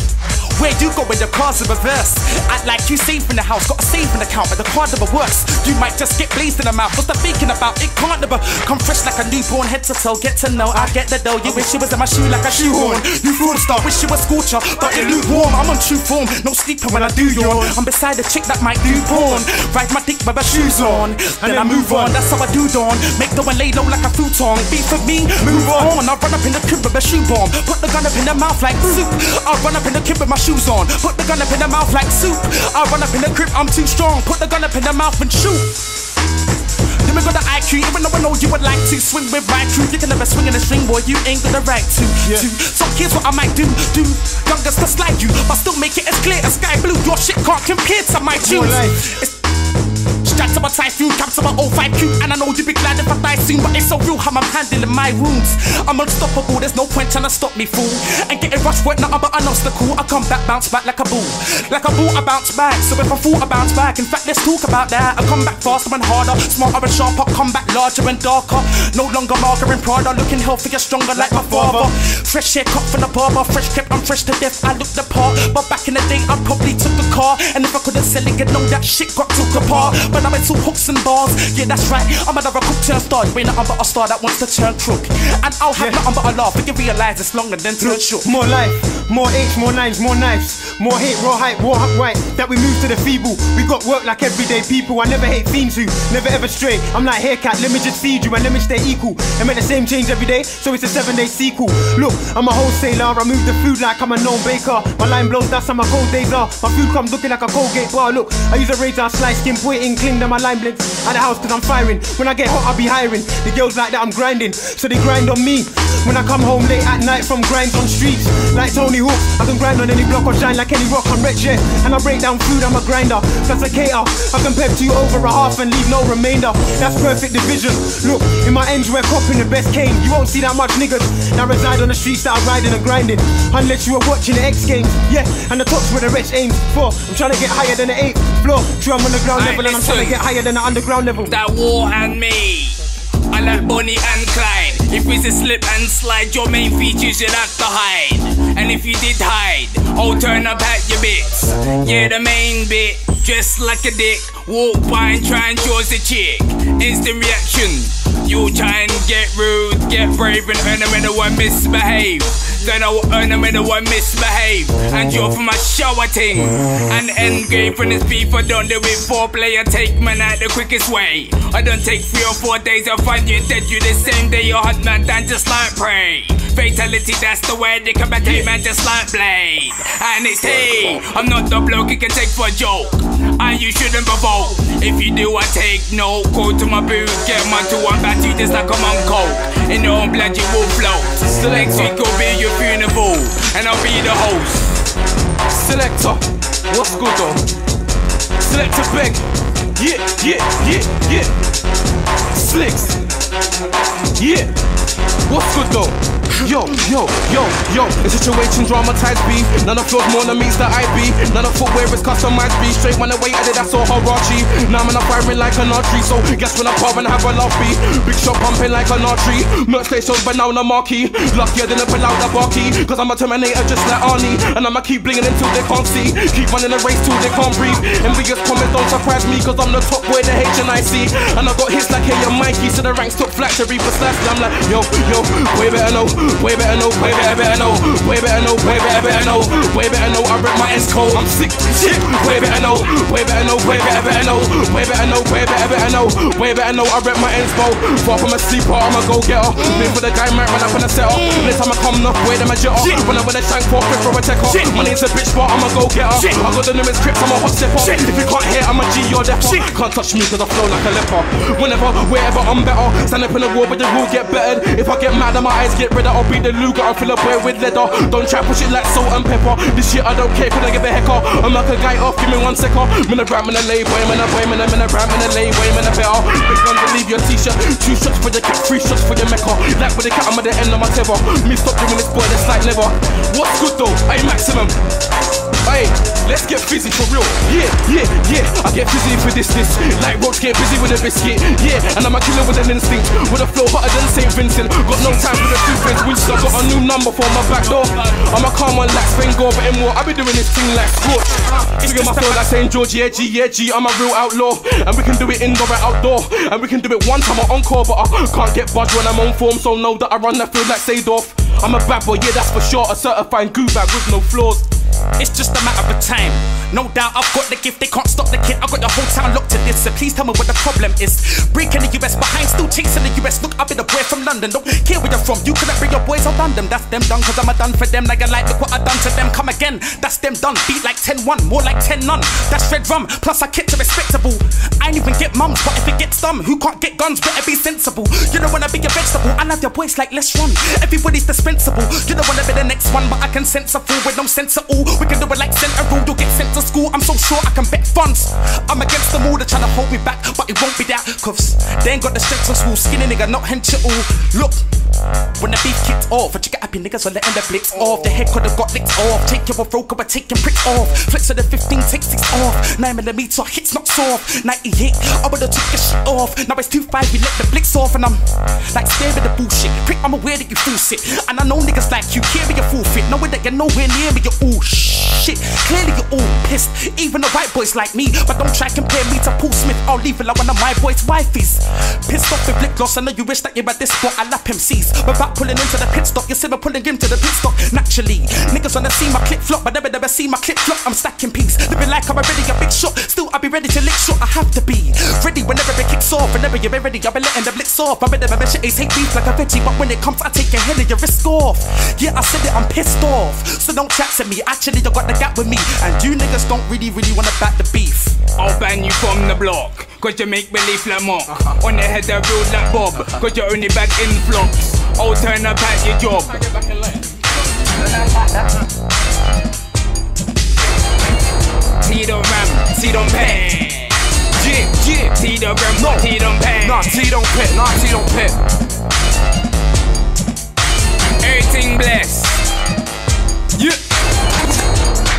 where you go when the car's in reverse? Act like you safe in the house, got a saving account, but the card never works. You might just get blazed in the mouth. What's the thinking about? It can't never come fresh like a newborn head to toe. Get to know, I get the dough. You wish you was in my shoe like a shoehorn. You fraud star, wish you was scorcher, but you're lukewarm. I'm on true form, no sleeping when I do yawn. I'm beside a chick that might do porn. Ride my dick with my shoes on, then I move on. That's how I do dawn. Make the one lay low like a futon. Beef with me, move on. I run up in the crib with a shoe bomb. Put the gun up in the mouth like soup. I run up in the crib with my shoes on. Put the gun up in the mouth like soup. I run up in the crib, I'm too strong. Put the gun up in the mouth and shoot. Then we got the IQ, even though I know you would like to swing with my crew. You can never swing in a string, boy, you ain't got the right to.
Yeah.
to. So here's what I might do, do. Youngest to slide you, but still make it as clear as sky blue. Your shit can't compare to my tunes.
life. Eh?
It's Strapped to my typhoon, caps to my 05Q And I know you'd be glad if I die soon But it's so real how I'm handling my wounds. I'm unstoppable, there's no point trying to stop me, fool. And getting rushed it, nothing but an obstacle. I come back, bounce back like a bull. Like a bull, I bounce back. So if I fall, I bounce back. In fact, let's talk about that. I come back faster and harder Smarter and sharper, come back larger and darker. No longer margarin Prada. Looking healthier, stronger like my father. Fresh hair cut from the barber. Fresh kept, I'm fresh to death. I look the part. But back in the day, I probably took a car. And if I couldn't sell it, you know that shit got took apart. But I'm into hooks and bars Yeah, that's right I'm another cook turn star You ain't nothing but a star that wants to turn crook And I'll have
Yeah.
nothing but a laugh But you realize it's longer than turn shook
More life, more H, more nines, more knives, more hate, raw hype, war hup right. That we move to the feeble. We got work like everyday people. I never hate fiends who never ever stray. I'm like haircat, let me just feed you and let me stay equal. I make the same change every day, so it's a seven day sequel. Look, I'm a wholesaler, I move the food like I'm a known baker. My line blows, that's how my cold days are. My food comes looking like a Colgate bar. Look, I use a razor, slice skin, put it in clean, then my line blends at the house cause I'm firing. When I get hot, I'll be hiring. The girls like that I'm grinding, so they grind on me. When I come home late at night from grinds on streets, like Tony Hawk, I can grind on any block or shine like any rock. I'm rich, yeah, and I break down food. I'm a grinder, that's a cater. I can pep to you over a half and leave no remainder. That's perfect division. Look, in my ends we're copping the best cane. You won't see that much niggas that reside on the streets that are riding and grinding, unless you were watching the X Games. Yeah, and the top's where the rich aims for. I'm trying to get higher than the eighth floor. True, I'm on the ground level and I'm trying to get higher than the underground level.
that war and me. I like Bonnie and Clyde. If it's a slip and slide, your main features you'd have to hide. And if you did hide, I'll turn up at your bits. Yeah, the main bit, dressed like a dick. Walk by and try and choose a chick. Instant reaction. You'll try and get rude, get brave, and earn a medal and misbehave. Then I'll earn a medal and misbehave. And you're for my shower ting. And end game from this beef, I don't do it for player. Take man out the quickest way. I don't take three or four days, I'll find you dead. You the same day, you're hot man down just like prey. Fatality, that's the way they come back, hey man, just like blade. And it's hey, I'm not the bloke you can take for a joke. And you shouldn't provoke. If you do, I take no. Go to my booth, get my two, I'm back to you just like I'm on coke. In your own blood, you will float. Next week will be your funeral, and I'll be the host.
Selector, what's good though? Selector Beg, yeah, yeah, yeah, yeah. Slix, yeah. What's good though? Yo, yo, yo, yo. In situation dramatized beef. None of flows more than meets the IB. None of footwear is customized beef. Straight when I wait, I all Harachi. Now I'm in a firing like an artery. So guess when I pop and have a beat. Big shot pumping like an artery. Merch station, but now the marquee. Luckier than a pull out the barkey. Cause I'm a terminator just like Arnie. And I'ma keep blinging until they can't see. Keep running the race till they can't breathe. And biggest comments don't surprise me. Cause I'm the top boy, the H and I see. And I got hits like hey, you're Mikey. So the ranks took flat to reap a slash. I'm like, yo,
yo, way better know, way better know, way better better know, way better know, way better better know, way better know. I rep my S code, I'm sick, shit, way better know, way better know, way better better know, way better know, way better better know, way better know. I rep my inspo, far from a sleeper, I'm a go getter. Been for the guy, man, run up in the setter. Next time I come enough, way them a jetter. Run up with a tank for a for a checker. Money's a bitch, but I'm a go getter. I got the newest crips, I'm a hot stepper. If you can't hear, I'm a G, you're deaf. Can't touch me cause I flow like a leper. Whenever, wherever, I'm better. Stand up in the war, but the rule get bettered. If I get mad, and my eyes get redder. I'll be the Luger, I'll fill up boy with leather. Don't try push it like salt and pepper. This shit I don't care, could I give a hecker? Uh. I'm like a guy off, give me one second. Uh. Man a rap, man a lay, boy, man a boy, man a man a rap, man a lay, boy, man a better. Big guns leave your t-shirt. Two shots for your cat, three shots for your mecca. Like with the cat, I'm at the end of my tether. Me stop doing this boy, that's like never. What's good though? I maximum. Hey, let's get busy for real. Yeah, yeah, yeah. I get busy with this, this. Like Roach get busy with a biscuit. Yeah, and I'm a killer with an instinct. With a flow hotter than St. Vincent. Got no time for the two friends. Winston got a new number for my back door. I'm a calm one like Spain Gore, but more, I be doing this thing like Scorch. Figure my flow like St. George, yeah, G, yeah, G. I'm a real outlaw. And we can do it indoor and outdoor. And we can do it one time or encore, but I can't get budged when I'm on form. So know that I run that field like Sadorf. I'm a bad boy, yeah, that's for sure. A certified goo bag with no flaws.
It's just a matter of time. No doubt I've got the gift, they can't stop the kid. I've got the whole town locked to this, so please tell me what the problem is. Breaking the US behind, still chasing the US. Look, I've been a boy from London, don't care where you're from. You couldn't bring your boys, I'll done them. That's them done, cause I'm a done for them. Like I like, look what I done to them. Come again, that's them done. Beat like 10 1, more like 10 none. That's red rum, plus I kept to respectable. I ain't even get mums, but if it gets dumb, who can't get guns, better be sensible. You don't wanna be a vegetable, I love your boys like let's run. Everybody's dispensable. You don't wanna be the next one, but I can sense a fool with no sense at all. We can do it like center rule, you'll get sent to school. I'm so sure I can bet funds. I'm against the all, they're trying to hold me back, but it won't be that. Cause they ain't got the strength to school. Skinny nigga, not at all. Look, when the beef kicked off, but you get happy niggas letting the blitz off. The head could have got licked off. Take your broke, but taking pricks off. Flicks of the 15, take six off. 9 millimeter hits not soft. 98, I would've took the shit off. Now it's 2 5, we let the blicks off, and I'm like scared of the bullshit. Prick, I'm aware that you fool shit. And I know niggas like you, carry your fit. Knowing that you're nowhere near me, you're all shit. Clearly you're all pissed. Even the white boys like me, but don't try compare me to Paul Smith. I'll leave it like one of my boys' wifeys. Pissed off with lip gloss, I know you wish that you're at this spot. I lap him MCs without pulling into the pit stop. You see me pulling into the pit stop naturally. Niggas wanna see my clip flop, but never never see my clip flop. I'm stacking peas, living like I'm already a big shot. Still, I'll be ready to lick shot. I have to be ready whenever it kicks off. Whenever you're ready, I'll be letting the blitz off. I bet never ace hate beef like a veggie, but when it comes, I take your head and your risk off. Yeah, I said it, I'm pissed off. So don't chat to me. Actually, you got the gap with me, and you niggas don't really, really wanna back the beef.
I'll ban you from the block. Cause you make believe like mock. Uh-huh. On the head of road like Bob. Cause you only bad influx. I'll turn up at your job. T don't ram, T don't pay.
Yeah, yeah.
T don't ram,
No.
T don't pay.
Nah, T don't pet, nah, T don't pet.
Everything blessed.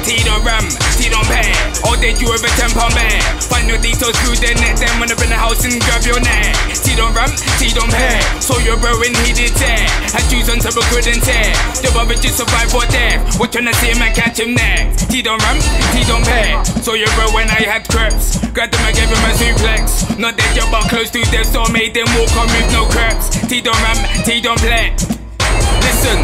T don't ram, T don't pay. All day you ever temper man. Find your details through the net, then when up in the house and grab your neck. T don't ram, T don't pay. So your bro and he did tear. Had shoes on top but couldn't tear. The brother just survived for death. We're trying to see him and catch him next. T don't ram, T don't pay. So your bro when I had creps. Grabbed him and gave him a suplex. Not dead yet but close to death, so made them walk on with no creps. T don't ram, T don't play. Listen,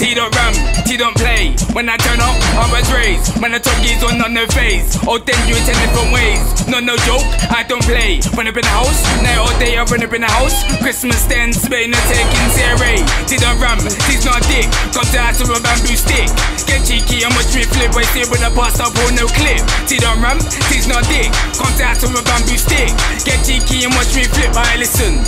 T don't ram, T don't play. When I turn up, I was raised. When I talk geese on on the face. Oh, then you in ten different ways. No, no joke, I don't play. Run up in the house, now all day I run up in the house. Christmas then, Spain and taking Sarah. T don't ram, T's not dick. Come to with a bamboo stick. Get cheeky and watch me flip. I stay with a bust up on no clip. T don't ram, T's not dick. Come to with a bamboo stick. Get cheeky and watch me flip. I listen.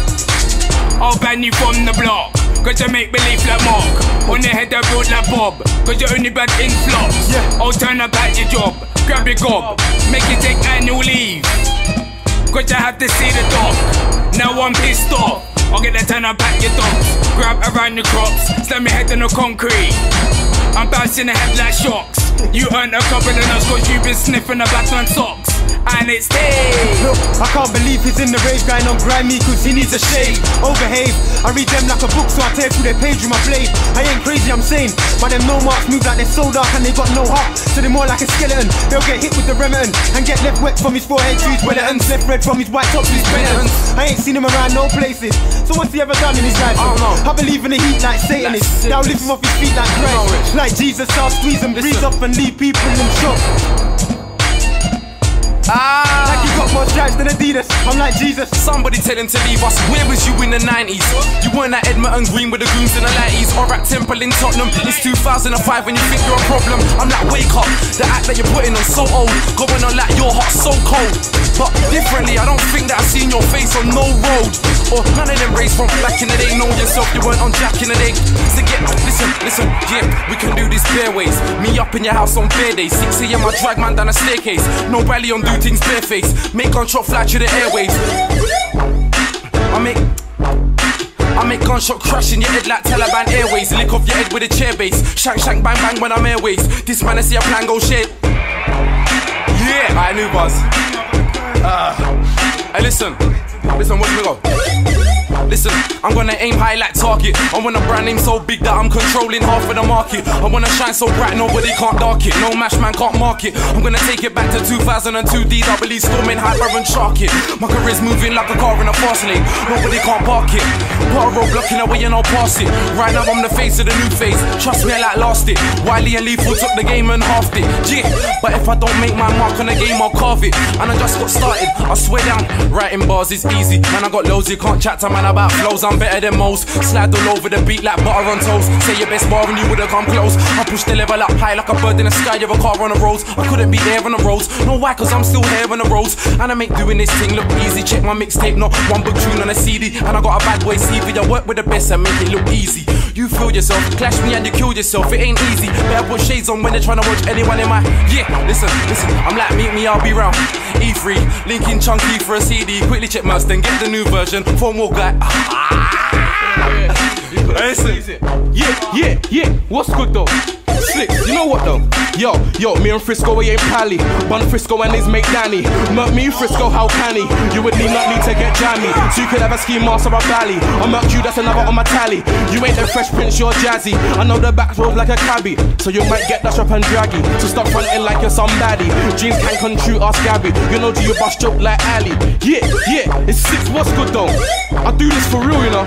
I'll ban you from the block. Cause you make believe like Mark. On the head I build like Bob. Cause you're only bad influx.
Yeah.
I'll turn at your job. Grab your gob. Make you take annual leave. Cause you have to see the dog. Now I'm pissed off. I'll get the turn up at your dogs. Grab around your crops. Slam your head on the concrete. I'm bouncing the head like shocks. You earned a couple of nuts cause you've been sniffing the Batman socks. And it's day.
Look, I can't believe he's in the rave going on grimy cause he needs a shave. Overhave, I read them like a book so I tear through their page with my blade. I ain't crazy, I'm sane. But them no marks move like they're so dark and they got no heart. So they're more like a skeleton. They'll get hit with the Remington and get left wet from his forehead to his Wellingtons. Left red from his white top to his penitence. I ain't seen him around no places. So what's he ever done in his life?
I don't know.
I believe in the heat like Satanists. They'll lift him off his feet like Christ. Like Jesus, I'll squeeze and breeze up and leave people in shock.
Ah.
Like he got more stripes than Adidas. I'm like Jesus.
Somebody tell him to leave us. Where was you in the 90s? You weren't at Edmonton Green with the goons and the lighties, or at Temple in Tottenham. It's 2005 when you think you're a problem. I'm like, wake up. The act that you're putting on so old, going on like you're hot, so cold. But differently, I don't think that I've seen your face on no road. Or none of them raised from back in the day. Know yourself, you weren't on Jack in the day. So get, listen, listen, yeah, we can do this bare ways. Me up in your house on fair days. 6 a.m. I drag man down a staircase. No rally on do things bareface. Make gunshot fly to the airwaves. I make. I make gunshot crash in your head like Taliban Airways. Lick off your head with a chair base. Shank, shank, bang, bang when I'm airways. This man, I see a plan go shit. Yeah, I knew buzz. Uh, hey, listen. Listen, watch me go. Listen, I'm gonna aim high like target. I want a brand name so big that I'm controlling half of the market. I wanna shine so bright nobody can't dark it. No mash man can't mark it. I'm gonna take it back to 2002 DWE storming hyper and shark it. My career's moving like a car in a fast lane. Nobody can't park it. Put a roadblock in the way and I'll pass it. Right now I'm the face of the new phase. Trust me, I like lost it. Wiley and Lethal took the game and halved it. Yeah, but if I don't make my mark on the game, I'll carve it. And I just got started. I swear down, writing bars is easy. Man, I got loads, you can't chat to man about flows. I'm better than most. Slide all over the beat like butter on toast. Say your best bar and you would've come close. I push the level up high like a bird in the sky. You have a car on the roads. I couldn't be there on the roads. No why, cause I'm still here on the roads. And I make doing this thing look easy. Check my mixtape, not one big tune on a CD. And I got a bad boy CV. I work with the best and make it look easy. You feel yourself, clash me and you kill yourself. It ain't easy. Better put shades on when they're trying to watch anyone in my. Yeah, listen, listen. I'm like, meet me, I'll be round. E3, linking chunky for a CD. Quickly check mouse, then get the new version. Four
Yeah, yeah, yeah. What's good though? Slick, you know what though? Yo, yo, me and Frisco, we ain't pally. Bun Frisco and his mate Danny. Murk me, Frisco, how can he? You would need not need to get jammy. So you could have a ski master or a valley. I murk you, that's another on my tally. You ain't the fresh prince, you're jazzy. I know the back road like a cabbie. So you might get that up and draggy. So stop fronting like you're somebody. Dreams can't come true, ask Gabby. You know, do you bust joke like Ali? Yeah, yeah, it's six, what's good though? I do this for real, you know.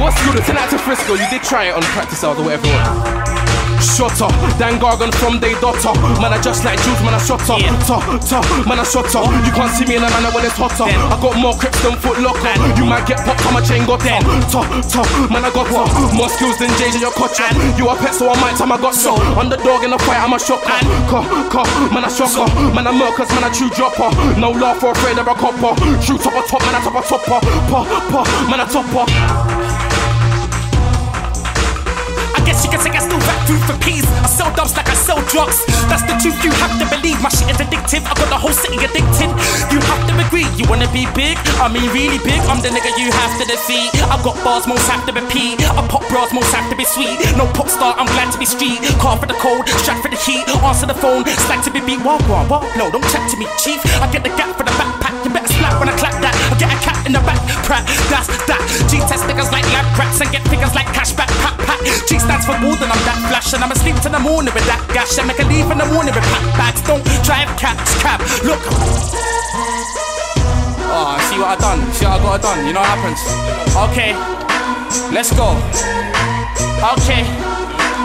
What's good? It's an out to Frisco. You did try it on practice hours or whatever. Was. Shotter, Dan Gargan from Day Dotter. Man, I just like Jules, man, I shotter. Ta, ta, man, I shotter. You can't see me in a manner when it's hotter. I got more crips than Foot Locker. You might get popped on my chain, got ta, ta, ta, man, I got ta. More skills than JJ, your coach. You a pet, so I might time I got so. Underdog in the fight, I'm a shocker. Ka, ka, man, I shocker. Man, I murkers, man, I true dropper. No laugh or afraid of a copper. True top of top, man, I top a topper. Pa, pa, man, I topper.
Guess you can say I still rap food for peas. I sell dubs like I sell drugs. That's the truth, you have to believe. My shit is addictive. I got the whole city addicted. You have to agree. You wanna be big? I mean, really big. I'm the nigga you have to defeat. I got bars, most have to repeat. I pop bras, most have to be sweet. No pop star, I'm glad to be street. Car for the cold, strap for the heat. Answer the phone, slack to be beat. Walk, walk, walk. No, don't chat to me, chief. I get the gap for the backpack. Get a cat in the back. Prat, that's that. G test niggas like lab rats and get figures like cashback. Pat, pat. G stands for more than I'm that flash. And I'm asleep till the morning with that gash. And make a leave in the morning with pack bags. Don't drive cats, cab. Look. Oh, see what I done. See what I got done. You know what happens. Okay, let's go. Okay.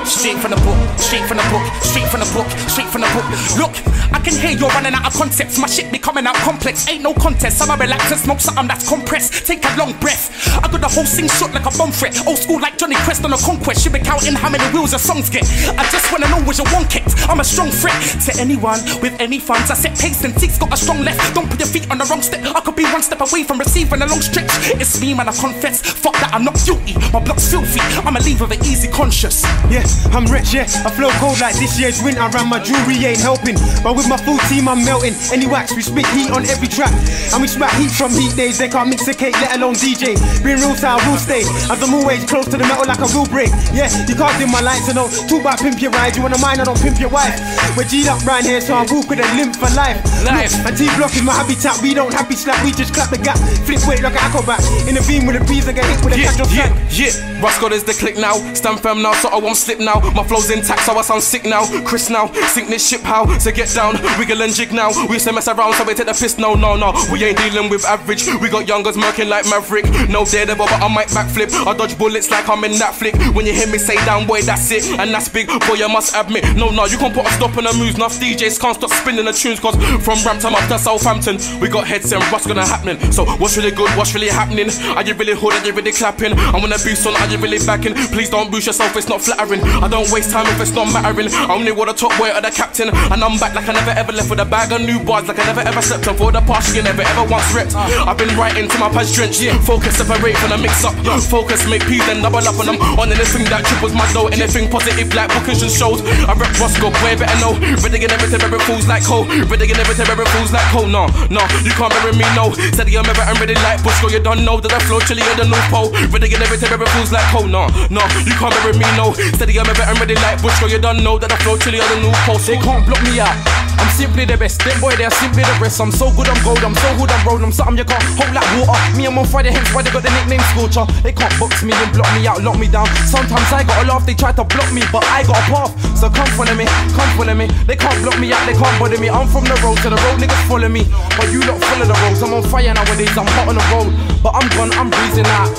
Straight from the book, straight from the book, straight from the book, straight from the book. Look, I can hear you're running out of concepts. My shit be coming out complex. Ain't no contest. I'ma relax and smoke something that's compressed. Take a long breath. I got the whole thing shot like a bomb threat. Old school like Jonny Quest on a conquest. You be counting how many wheels your songs get. I just wanna know where's your one kicked. I'm a strong threat to anyone with any funds. I set pace and six got a strong left. Don't put your feet on the wrong step. I could be one step away from receiving a long stretch. It's me, man. I confess. Fuck that, I'm not guilty. My block's filthy. I'ma leave with an easy conscience.
Yeah, I'm rich, yeah. I flow cold like this year's winter, and my jewelry ain't helping. But with my full team, I'm melting. Any wax, we spit heat on every track. And we smack heat from heat days. They can't mix a cake, let alone DJ. Being real real sound will stay. As I'm always close to the metal like a real break. Yeah, you can't dim my lights, so no. Talk about pimp your ride, you wanna mind, I don't pimp your wife. We're G'd up round here, so I walk with a limp for life.
Life.
Look, and T block is my habitat, we don't happy slap, we just clap the gap. Flip weight like an acrobat. In the beam with a breeze, I get hit with a
Yeah,
catch
yeah, yeah. Roscoe is the click now. Stand firm now, so I won't slip now. My flow's intact, so I sound sick now. Chris now, sink this ship how? So get down, wiggle and jig now. We used to mess around, so we take the piss. No, no, no. We ain't dealing with average. We got youngers murking like Maverick. No daredevil, but I might backflip. I dodge bullets like I'm in that flick. When you hear me say down, boy, that's it. And that's big, boy, you must admit. No, no, you can't put a stop on the moves. Enough DJs can't stop spinning the tunes, cause from Brampton up to Southampton, we got heads and what's gonna happen. So, what's really good, what's really happening? Are you really hood? Are you really clapping? I'm gonna boost on, are you really backing? Please don't boost yourself, it's not flattering. I don't waste time if it's not mattering. I only want a top boy or the captain. And I'm back like I never ever left with a bag of new bars, like I never ever slept on for the past you never ever once ripped. I've been writing to my past drenched. Yeah. Focus, separate from the mix up. Focus, make peas and double up on them. On anything that triples my dough, anything positive like bookings and shows. I rep Roscoe, boy, better know. Ready and everything, every fools like ho. Ready and everything, every fools like ho. No, no, you can't bury me, no. Steady, I'm ever, I'm ready like Bushko, you don't know that I flow chilly in the North Pole. Ready and everything, every fools like ho. No, no, you can't bury me, no. Steady, I'm I'm ready like Bushko, you don't know that I flow chilly in the North Pole.
They can't block me out. I'm simply the best. Them boy, they're simply the rest. I'm so good, I'm gold. I'm so good, I'm road. I'm something you can't hold like water. Me, I'm on fire, hence why they got the nickname Scorcher. They can't box me and block me out, lock me down. Sometimes I gotta laugh, they try to block me, but I got a path. So come follow me, come follow me. They can't block me out, they can't bother me. I'm from the road, so the road niggas follow me. But you lot follow the roads. I'm on fire nowadays, I'm hot on the road. But I'm gone, I'm breezing out.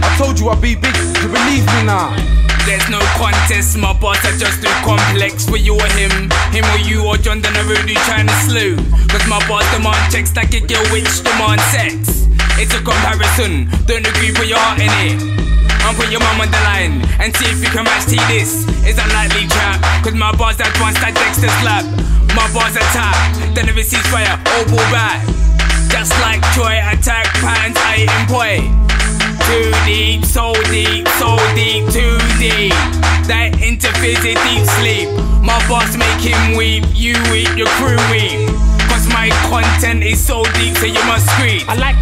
I told you I'd be big, you believe me now.
There's no contest, my boss are just too complex for you or him. Him or you or John down the road you trying to slew. Cause my boss demand checks like a girl which demand sex. It's a comparison, don't agree with your heart in it. And put your mum on the line and see if you can match T this. It's a likely trap, cause my boss advanced that Dexter slap. My boss attack, then if it sees fire, all ball back. Just like Troy attack patterns I employ. Too deep, so deep, so deep, too deep. That interferes in deep sleep. My boss make him weep, you weep, your crew weep. Cause my content is so deep, so you must scream.
I like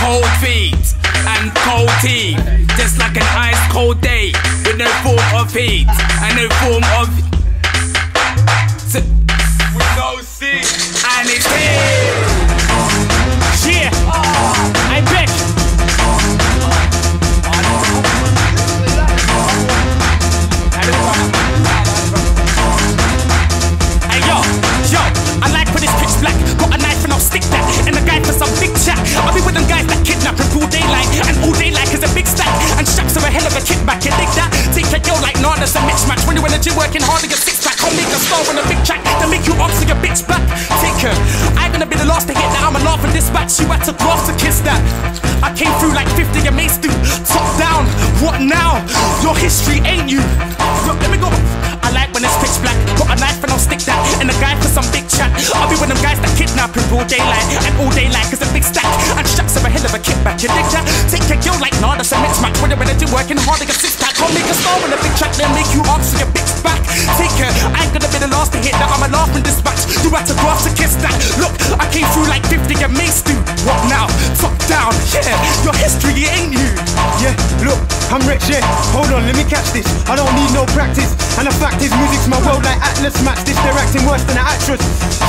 Cold feet and cold tea. Just like an ice cold day with no form of heat and no form of. So, with no seat. And it's here.
Big chat. I'll be with them guys that kidnap in broad daylight. And all daylight is a big stack. And straps are a hell of a kickback. You dig that? Take a girl like Nana's a mismatch. When you're in the gym working hard to get six pack. I'll make a star on a big track. Then make you answer your bitch back. Take her. I'm gonna be the last to hit that. I'm a laughing dispatch. You had to grasp to kiss that. I came through like 50 and mates do. Top down. What now? Your history ain't you. Look, let me go. I like when it's pitch black. Got a knife and I'll stick that. And a guy for some big chat. I'll be with them guys that kidnap in broad daylight. And all daylight is a big stack. And straps of a hell of a kickback. You dig that? Take a girl like Nada, some mix match. When you're ready to working hard to get six pack. I'll make a star on a big track. Then make you answer your bitch back. Take her. I ain't gonna be the last to hit that. I'm a laughing dispatch. You had to grasp to kiss that. Look, I came through like 50 your mates do. What now? Top down. Yeah, your history ain't you.
Yeah, look, I'm rich, yeah. Hold on, let me catch this. I don't need no practice. And the fact is, music's my world like Atlas match. This they're acting worse than an actress.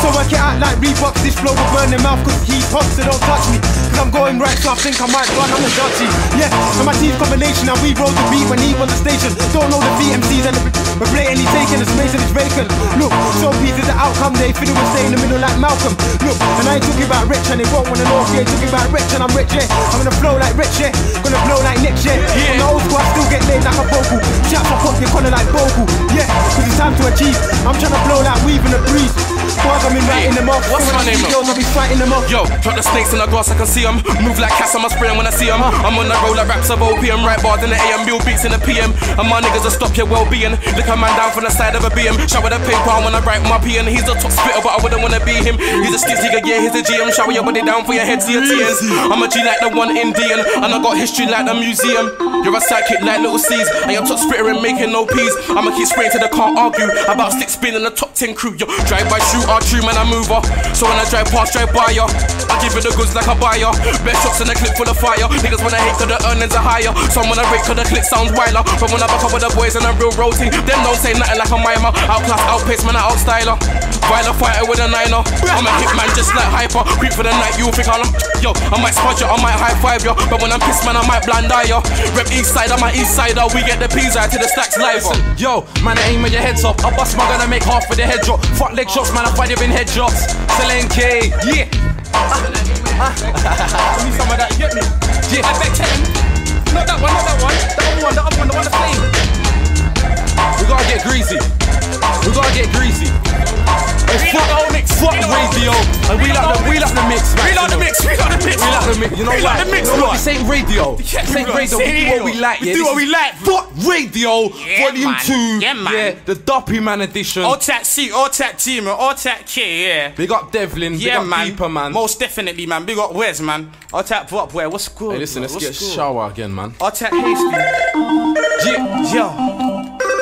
So work it out like Reeboks. This flow will burn their mouth cause he's hot, so don't touch me. Cause I'm going right, so I think I might run. I'm a dutchie. Yeah, and my team's combination. And we rolled the beat when he was the station. Don't know the VMCs and the we're blatantly taking the space and it's vacant. Look, so is the outcome. They feel we stay in the middle like Malcolm. Look, and I ain't talking about rich and they won't wanna know. Yeah, talking about rich and I'm rich, yeah. I'm gonna flow like rich, yeah. Gonna blow like Nick, yeah. yeah. On the old school, I still get laid like a vocal. Shout my call it like vocal. Yeah, cause it's time to achieve. I'm trying to blow like weave in the breeze. I'm in right in them off.
What's my
I
name,
girls, I'll be fighting them off.
Yo, drop the snakes in the grass, I can see them. Move like cats, I'm a spray when I see them. I'm on the roll of raps of opium, right bars in the AM, beats in the PM. And my niggas will stop your well being. Lick a man down from the side of a BM. Shower the paper when I write my PM. He's a top spitter, but I wouldn't wanna be him. He's a skizzy, yeah, he's a GM. Shower your body down for your head, see your tears. I'm a G like the one Indian, and I got history like the museum. You're a psychic like little C's, and you're top spitter and making no peas. I'ma keep spraying till they can't argue about stick spin in the top 10 crew. Yo, drive by shoe are true, man, I move her. So when I drive past, drive by ya, I give it the goods like a buyer. Best shots in the clip full of fire. Niggas wanna hate cause the earnings are higher. Some wanna rate cause the clip sounds wilder. But when I back up with the boys and a real team, them don't say nothing like a mimer. Outclass, outpace, man, I outstyler. Violent fighter with a niner. I'm a hitman just like hyper. Creep for the night, you think I'm. Yo, I might spot you, I might high five you. But when I'm pissed, man, I might blind eye you. Rep east side, I'm a east sider. We get the peas out to the stacks live.
Yo, man, I aim at your heads up. I bust my gun and make half of the head drop. Fuck leg shots, man, I fight you in head drops. Selenke, yeah.
Give me some of that, you get me?
Yeah.
I bet 10. Not that one, not that one. The other one, the other one, the one that's flame.
We gotta get greasy. We gotta get greasy. Hey,
We like the whole mix.
Fuck
like the whole-
radio. And we
we
like the we like the mix, man.
We like the mix, we like the mix.
We like the mix. You know
We like the mix,
You know what? This ain't radio.
Yeah,
This ain't radio. We do what we like.
We do what we like.
Fuck radio.
Yeah,
Volume
man.
two.
Yeah, man.
Yeah, the Duppy Man edition.
All that C, all that T, man, all that K, yeah.
Big up Devlin. Big
Yeah,
up
man.
Deeper, man.
Most definitely, man. Big up Wes, man. All that up, where? What's good?
Hey, listen, let's
What's
get a
good?
shower again, man.
All that hasty. Yo,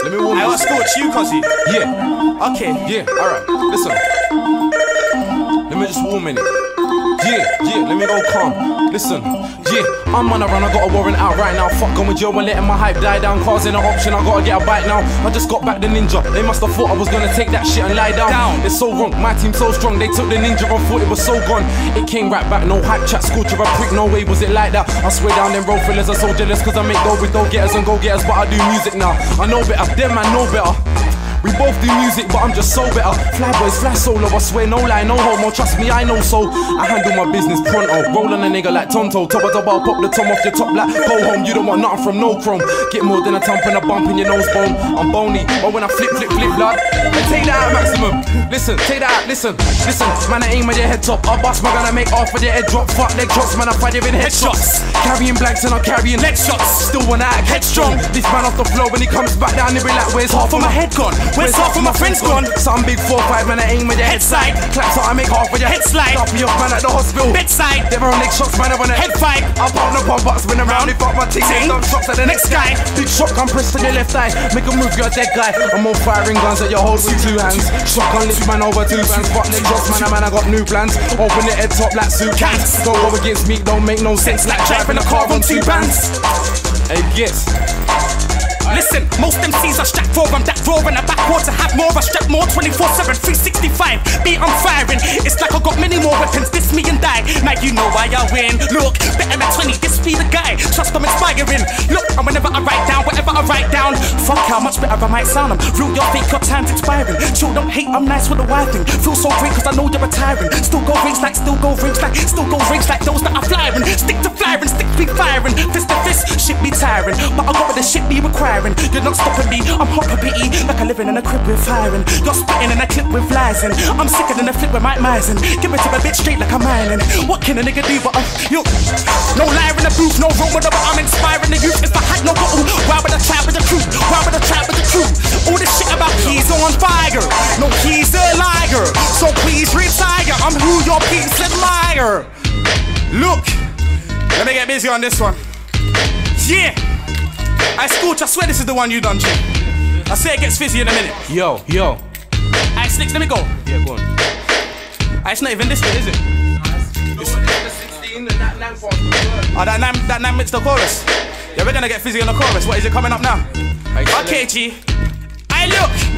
Let me warm
I
this.
was good, you, cuzzy.
Yeah.
Okay.
Yeah, alright. Listen. Let me just warm in it. Yeah, yeah, let me go calm. Listen, yeah, I'm on a run, I got a warrant out right now. Fuck going with Joe and letting my hype die down. Cars in an option, I gotta get a bike now. I just got back the ninja. They must have thought I was gonna take that shit and lie down.
Down.
It's so wrong, my team so strong. They took the ninja and thought it was so gone. It came right back, no hype chat, scorcher a prick, no way was it like that. I swear down them road fillers are so jealous cause I make go with go getters and go getters, but I do music now. I know better, them man know better. We both do music, but I'm just so better. Fly boys, fly solo, I swear, no lie, no homo. Trust me, I know so. I handle my business pronto. Rolling a nigga like Tonto. Top of the bar, pop the tom off your top like go home. You don't want nothing from no chrome. Get more than a thump and a bump in your nose bone. I'm bony, but when I flip, flip, flip, blood. Then take that maximum. Listen, take that listen, listen. Man, I aim at your head top. I bust my I make off with your head drop. Fuck leg drops, man, I fight you headshots. Carrying blanks and I'm carrying leg shots. Still one out, headstrong. This man off the floor when he comes back down, he be like, where's half of my head gone? Where's half of my friends gone? Some big four five man, I aim with your head side. Clap out, I make half with your head slide. Up your man at the hospital.
Bedside.
They're on leg shots, man, I wanna
Head fight.
I pop no pump up, spin around, if up my team,
Ting.
dump shots at the next guy. Big shot, come press to your left eye. Make a move, you're a dead guy. I'm all firing guns at your hold with two hands. Shotgun lift, man, over two bands. Fuck leg shots, man, I man, I got new plans. Open the head top like suit cans. Don't go against me, don't make no sense. Like driving a car on two bands. Hey, yes.
Listen, most MCs are strapped for I'm that raw and a backward to have more. I strap more 24 7, 365. Beat I'm firing. It's like I got many more weapons. This me and die. Now you know why I win. Look, better at 20. This be the guy. Trust I'm inspiring. Look, and whenever I write down, whatever I write down, fuck how much better I might sound. I'm real, your fake, your time's expiring. Chill, don't hate, I'm nice with the wife thing. Feel so great cause I know you're retiring. Still go rings like, still go rings like, still go rings like those that are flying. Stick to flying, stick be firing. Fist to fist, shit be tiring. But I got what the shit be requiring. You're not stopping me, I'm hot pity, like I'm living in a crib with firing. You're spitting in a clip with lies and I'm sicker than a flip with Myers and give it to a bitch straight like I'm mining. What can a nigga do but uh, you? No liar in the booth, no room with but I'm inspiring the youth. If I had no bottle, why would I try with the crew? Why would I try with the crew? All this shit about he's on fire, no he's a liar. So please retire. I'm who your piece liar. Look, let me get busy on this one. Yeah. I Scorch, I swear this is the one you done, i say it gets fizzy in a minute.
Yo, yo.
I Slix, let me go.
Yeah, go on.
Ah, It's not even this bit, is it? Oh, that nine, that nine mixed the chorus. Yeah, we're gonna get fizzy on the chorus. What is it coming up now? Okay, G. I look.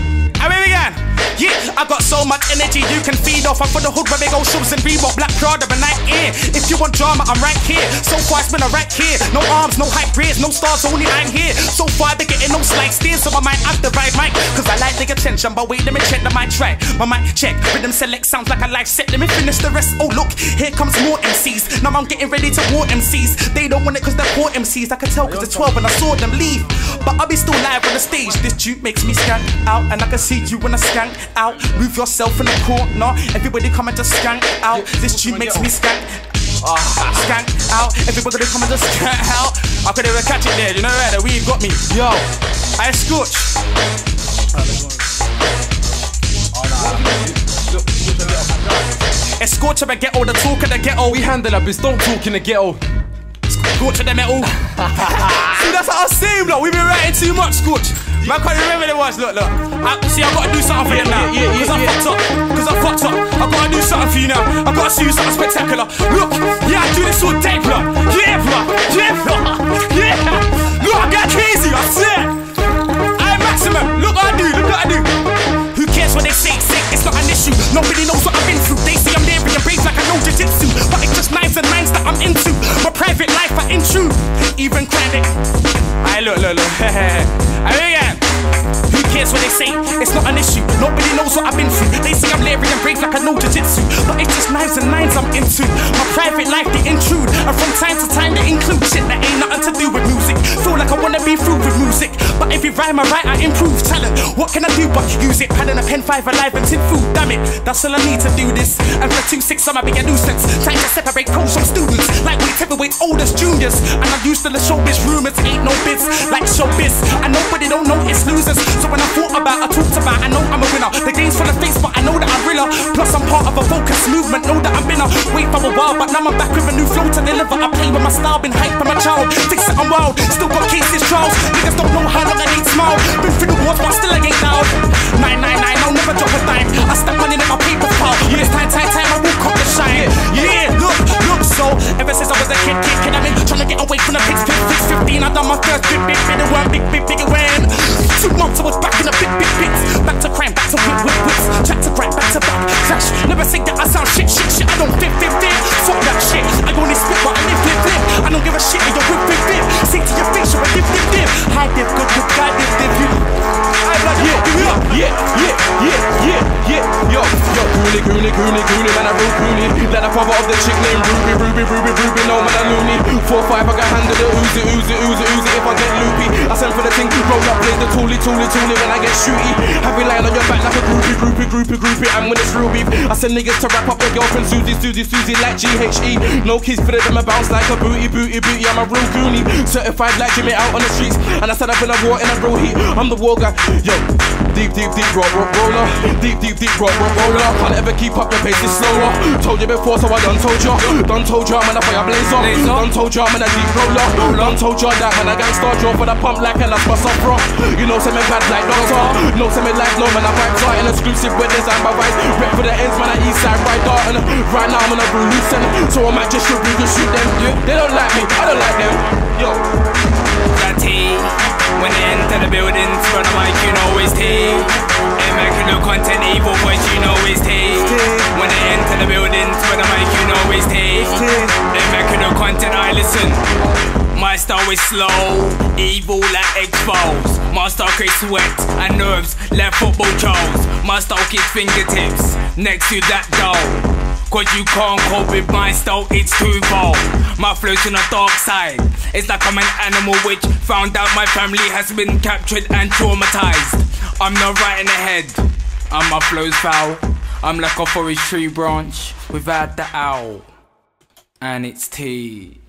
Where we going? Yeah, I got so much energy you can feed off. I'm for the hood where big old shoes and Reebok, black Prada, and night ear. If you want drama, I'm right here. So far, it's been a rack here. No arms, no hype rears, no stars, only I'm here. So far, they're getting no slight steers, so I might have the right mic. Cause I like the attention, but wait, let me check the mic track. My mic check, rhythm select sounds like a live set. Let me finish the rest. Oh, look, here comes more MCs. Now I'm getting ready to war MCs. They don't want it cause they're poor MCs. I can tell cause they're 12 and I saw them leave. But I'll be still live on the stage. This tune makes me skank out, and I can see you when I skank out. Move yourself in the corner. Everybody come and just skank out. This tune makes me skank. Ah, skank out. Everybody come and just skank out. I could even catch it there. You know where the weed got me.
Yo.
I scorch. Escort to the ghetto, the talk of the ghetto.
We handle that bitch, don't talk in the ghetto.
Scorch to the metal. See, that's what I saying, block. We've been writing too much, Scorch. Man can't remember the words, look, look. I, see, I gotta do something for you now.
yeah, yeah,
Cause I fucked up. Cause I fucked up. I gotta do something for you now. I gotta see you something spectacular. Look, yeah, I do this all day, blood. Yeah, blood. Yeah, blood. Yeah. Look, I get crazy, I swear. I maximum. Look what I do, look what I do. Who cares what they say? Sick, it's not an issue. Nobody knows what I've been through. They say Your braids like I know jiu-jitsu. But it's just nines and nines that I'm into. My private life, I intrude. Even credit. I look, look, look. I mean, yeah. Who cares what they say? It's not an issue. Nobody knows what I've been through. They say I'm Larry and brave like I know jiu-jitsu. But it's just knives and nines I'm into. My private life, they intrude. And from time to time, they include shit that ain't nothing to do with music. Feel like I wanna be through with music. But every rhyme I write, I improve talent. What can I do but use it? Pad and a pen, five alive and tin food. Damn it, that's all I need to do this. And for two six, I'ma be a nuisance. Time to separate pros from students. like we heavyweight, oldest juniors. And I'm used to the showbiz rumors. Ain't no bits like showbiz. And nobody don't know it's losers. So when I thought about, I talked about, I know I'm a winner. The game's full of face, but I know that I'm realer. Plus I'm part of a focus movement. Know that I've been a wait for a while, but now I'm back with a new flow to deliver. I play with my style, been hype from a child. Thinks that I'm wild, still got cases, trials. Niggas don't know how long I need smile. Been through the wars, but still I ain't nine nine, I'll never drop a dime. I stack money in my paper pile. When it's time, time, time, shine. Yeah, look, look, so ever since I was a kid, kid, kid, I've been trying to get away from the pigs, pigs, pigs. 15, I done my first big, big, big, one, big, big, big, when. Two months I was back in the big, big, bigs. Back to crime, back to whip, whip, whips. Chat to crime, back to back. Clash, never say that I sound shit, shit, shit. I don't fit, fit, fit. Fuck that shit. I only spit what I live, live. I don't give a shit, and you're whip, whip, whip. Say to your face, you're a dip, dip, dip. High dip, good, good, guy, dip, dip, dip. I blood,
Yeah,
up.
yeah, yeah, yeah, yeah, yeah, yo, yo, Goonie, Goonie, Goonie, Goonie, man, I real Goonie. Let the father of the chick named Ruby, Ruby, Ruby, Ruby, no man, I loony. Four, five, I got handed the oozy, oozy, oozy, oozy. If I get loopy, I send for the thing, roll up, blaze the toolie, toolie, toolie. When I get shooty, have you lying on your back like a groupie, groupie, groupie, groupie. And when it's real beef, I send niggas to wrap up their girlfriend, Susie, Susie, Susie, like GHE. No kids for them, I bounce like a booty, booty, booty. I'm a real goonie, certified like Jimmy out on the streets. And I said I've been a war in a real heat. I'm the war guy, yo. Deep, deep, deep, rock, rock, roller. Deep, deep, deep, rock, rock, roller. Can't ever keep up, your pace is slower. Told you before, so I done told ya. Done told ya, man, I fire blazer. Done told ya, man, I deep roller. Done told ya that, man, I gangsta draw for the pump like and that's my sufferer. You know, say me bad like doctor. No, say me like no, man, I vibe tight and exclusive with design by vice. Rep for the ends, man, I east side right dart. And right now, I'm on a blue loose so I might just shoot, you shoot them. They don't like me, I don't like them. Yo.
T. When they enter the building, front of mic, you know it's T. Immaculate content, evil boys, you know it's T. When they enter the building, front of mic, you know it's T. Immaculate content, I listen. My style is slow, evil like X-Files. My style creates sweat and nerves like football trials. My style keeps fingertips next to that doll. Cause you can't cope with my style, it's too bold. My flow's on the dark side. It's like I'm an animal which found out my family has been captured and traumatized. I'm not right in the head, and my flow's foul. I'm like a forest tree branch without the owl. And it's tea.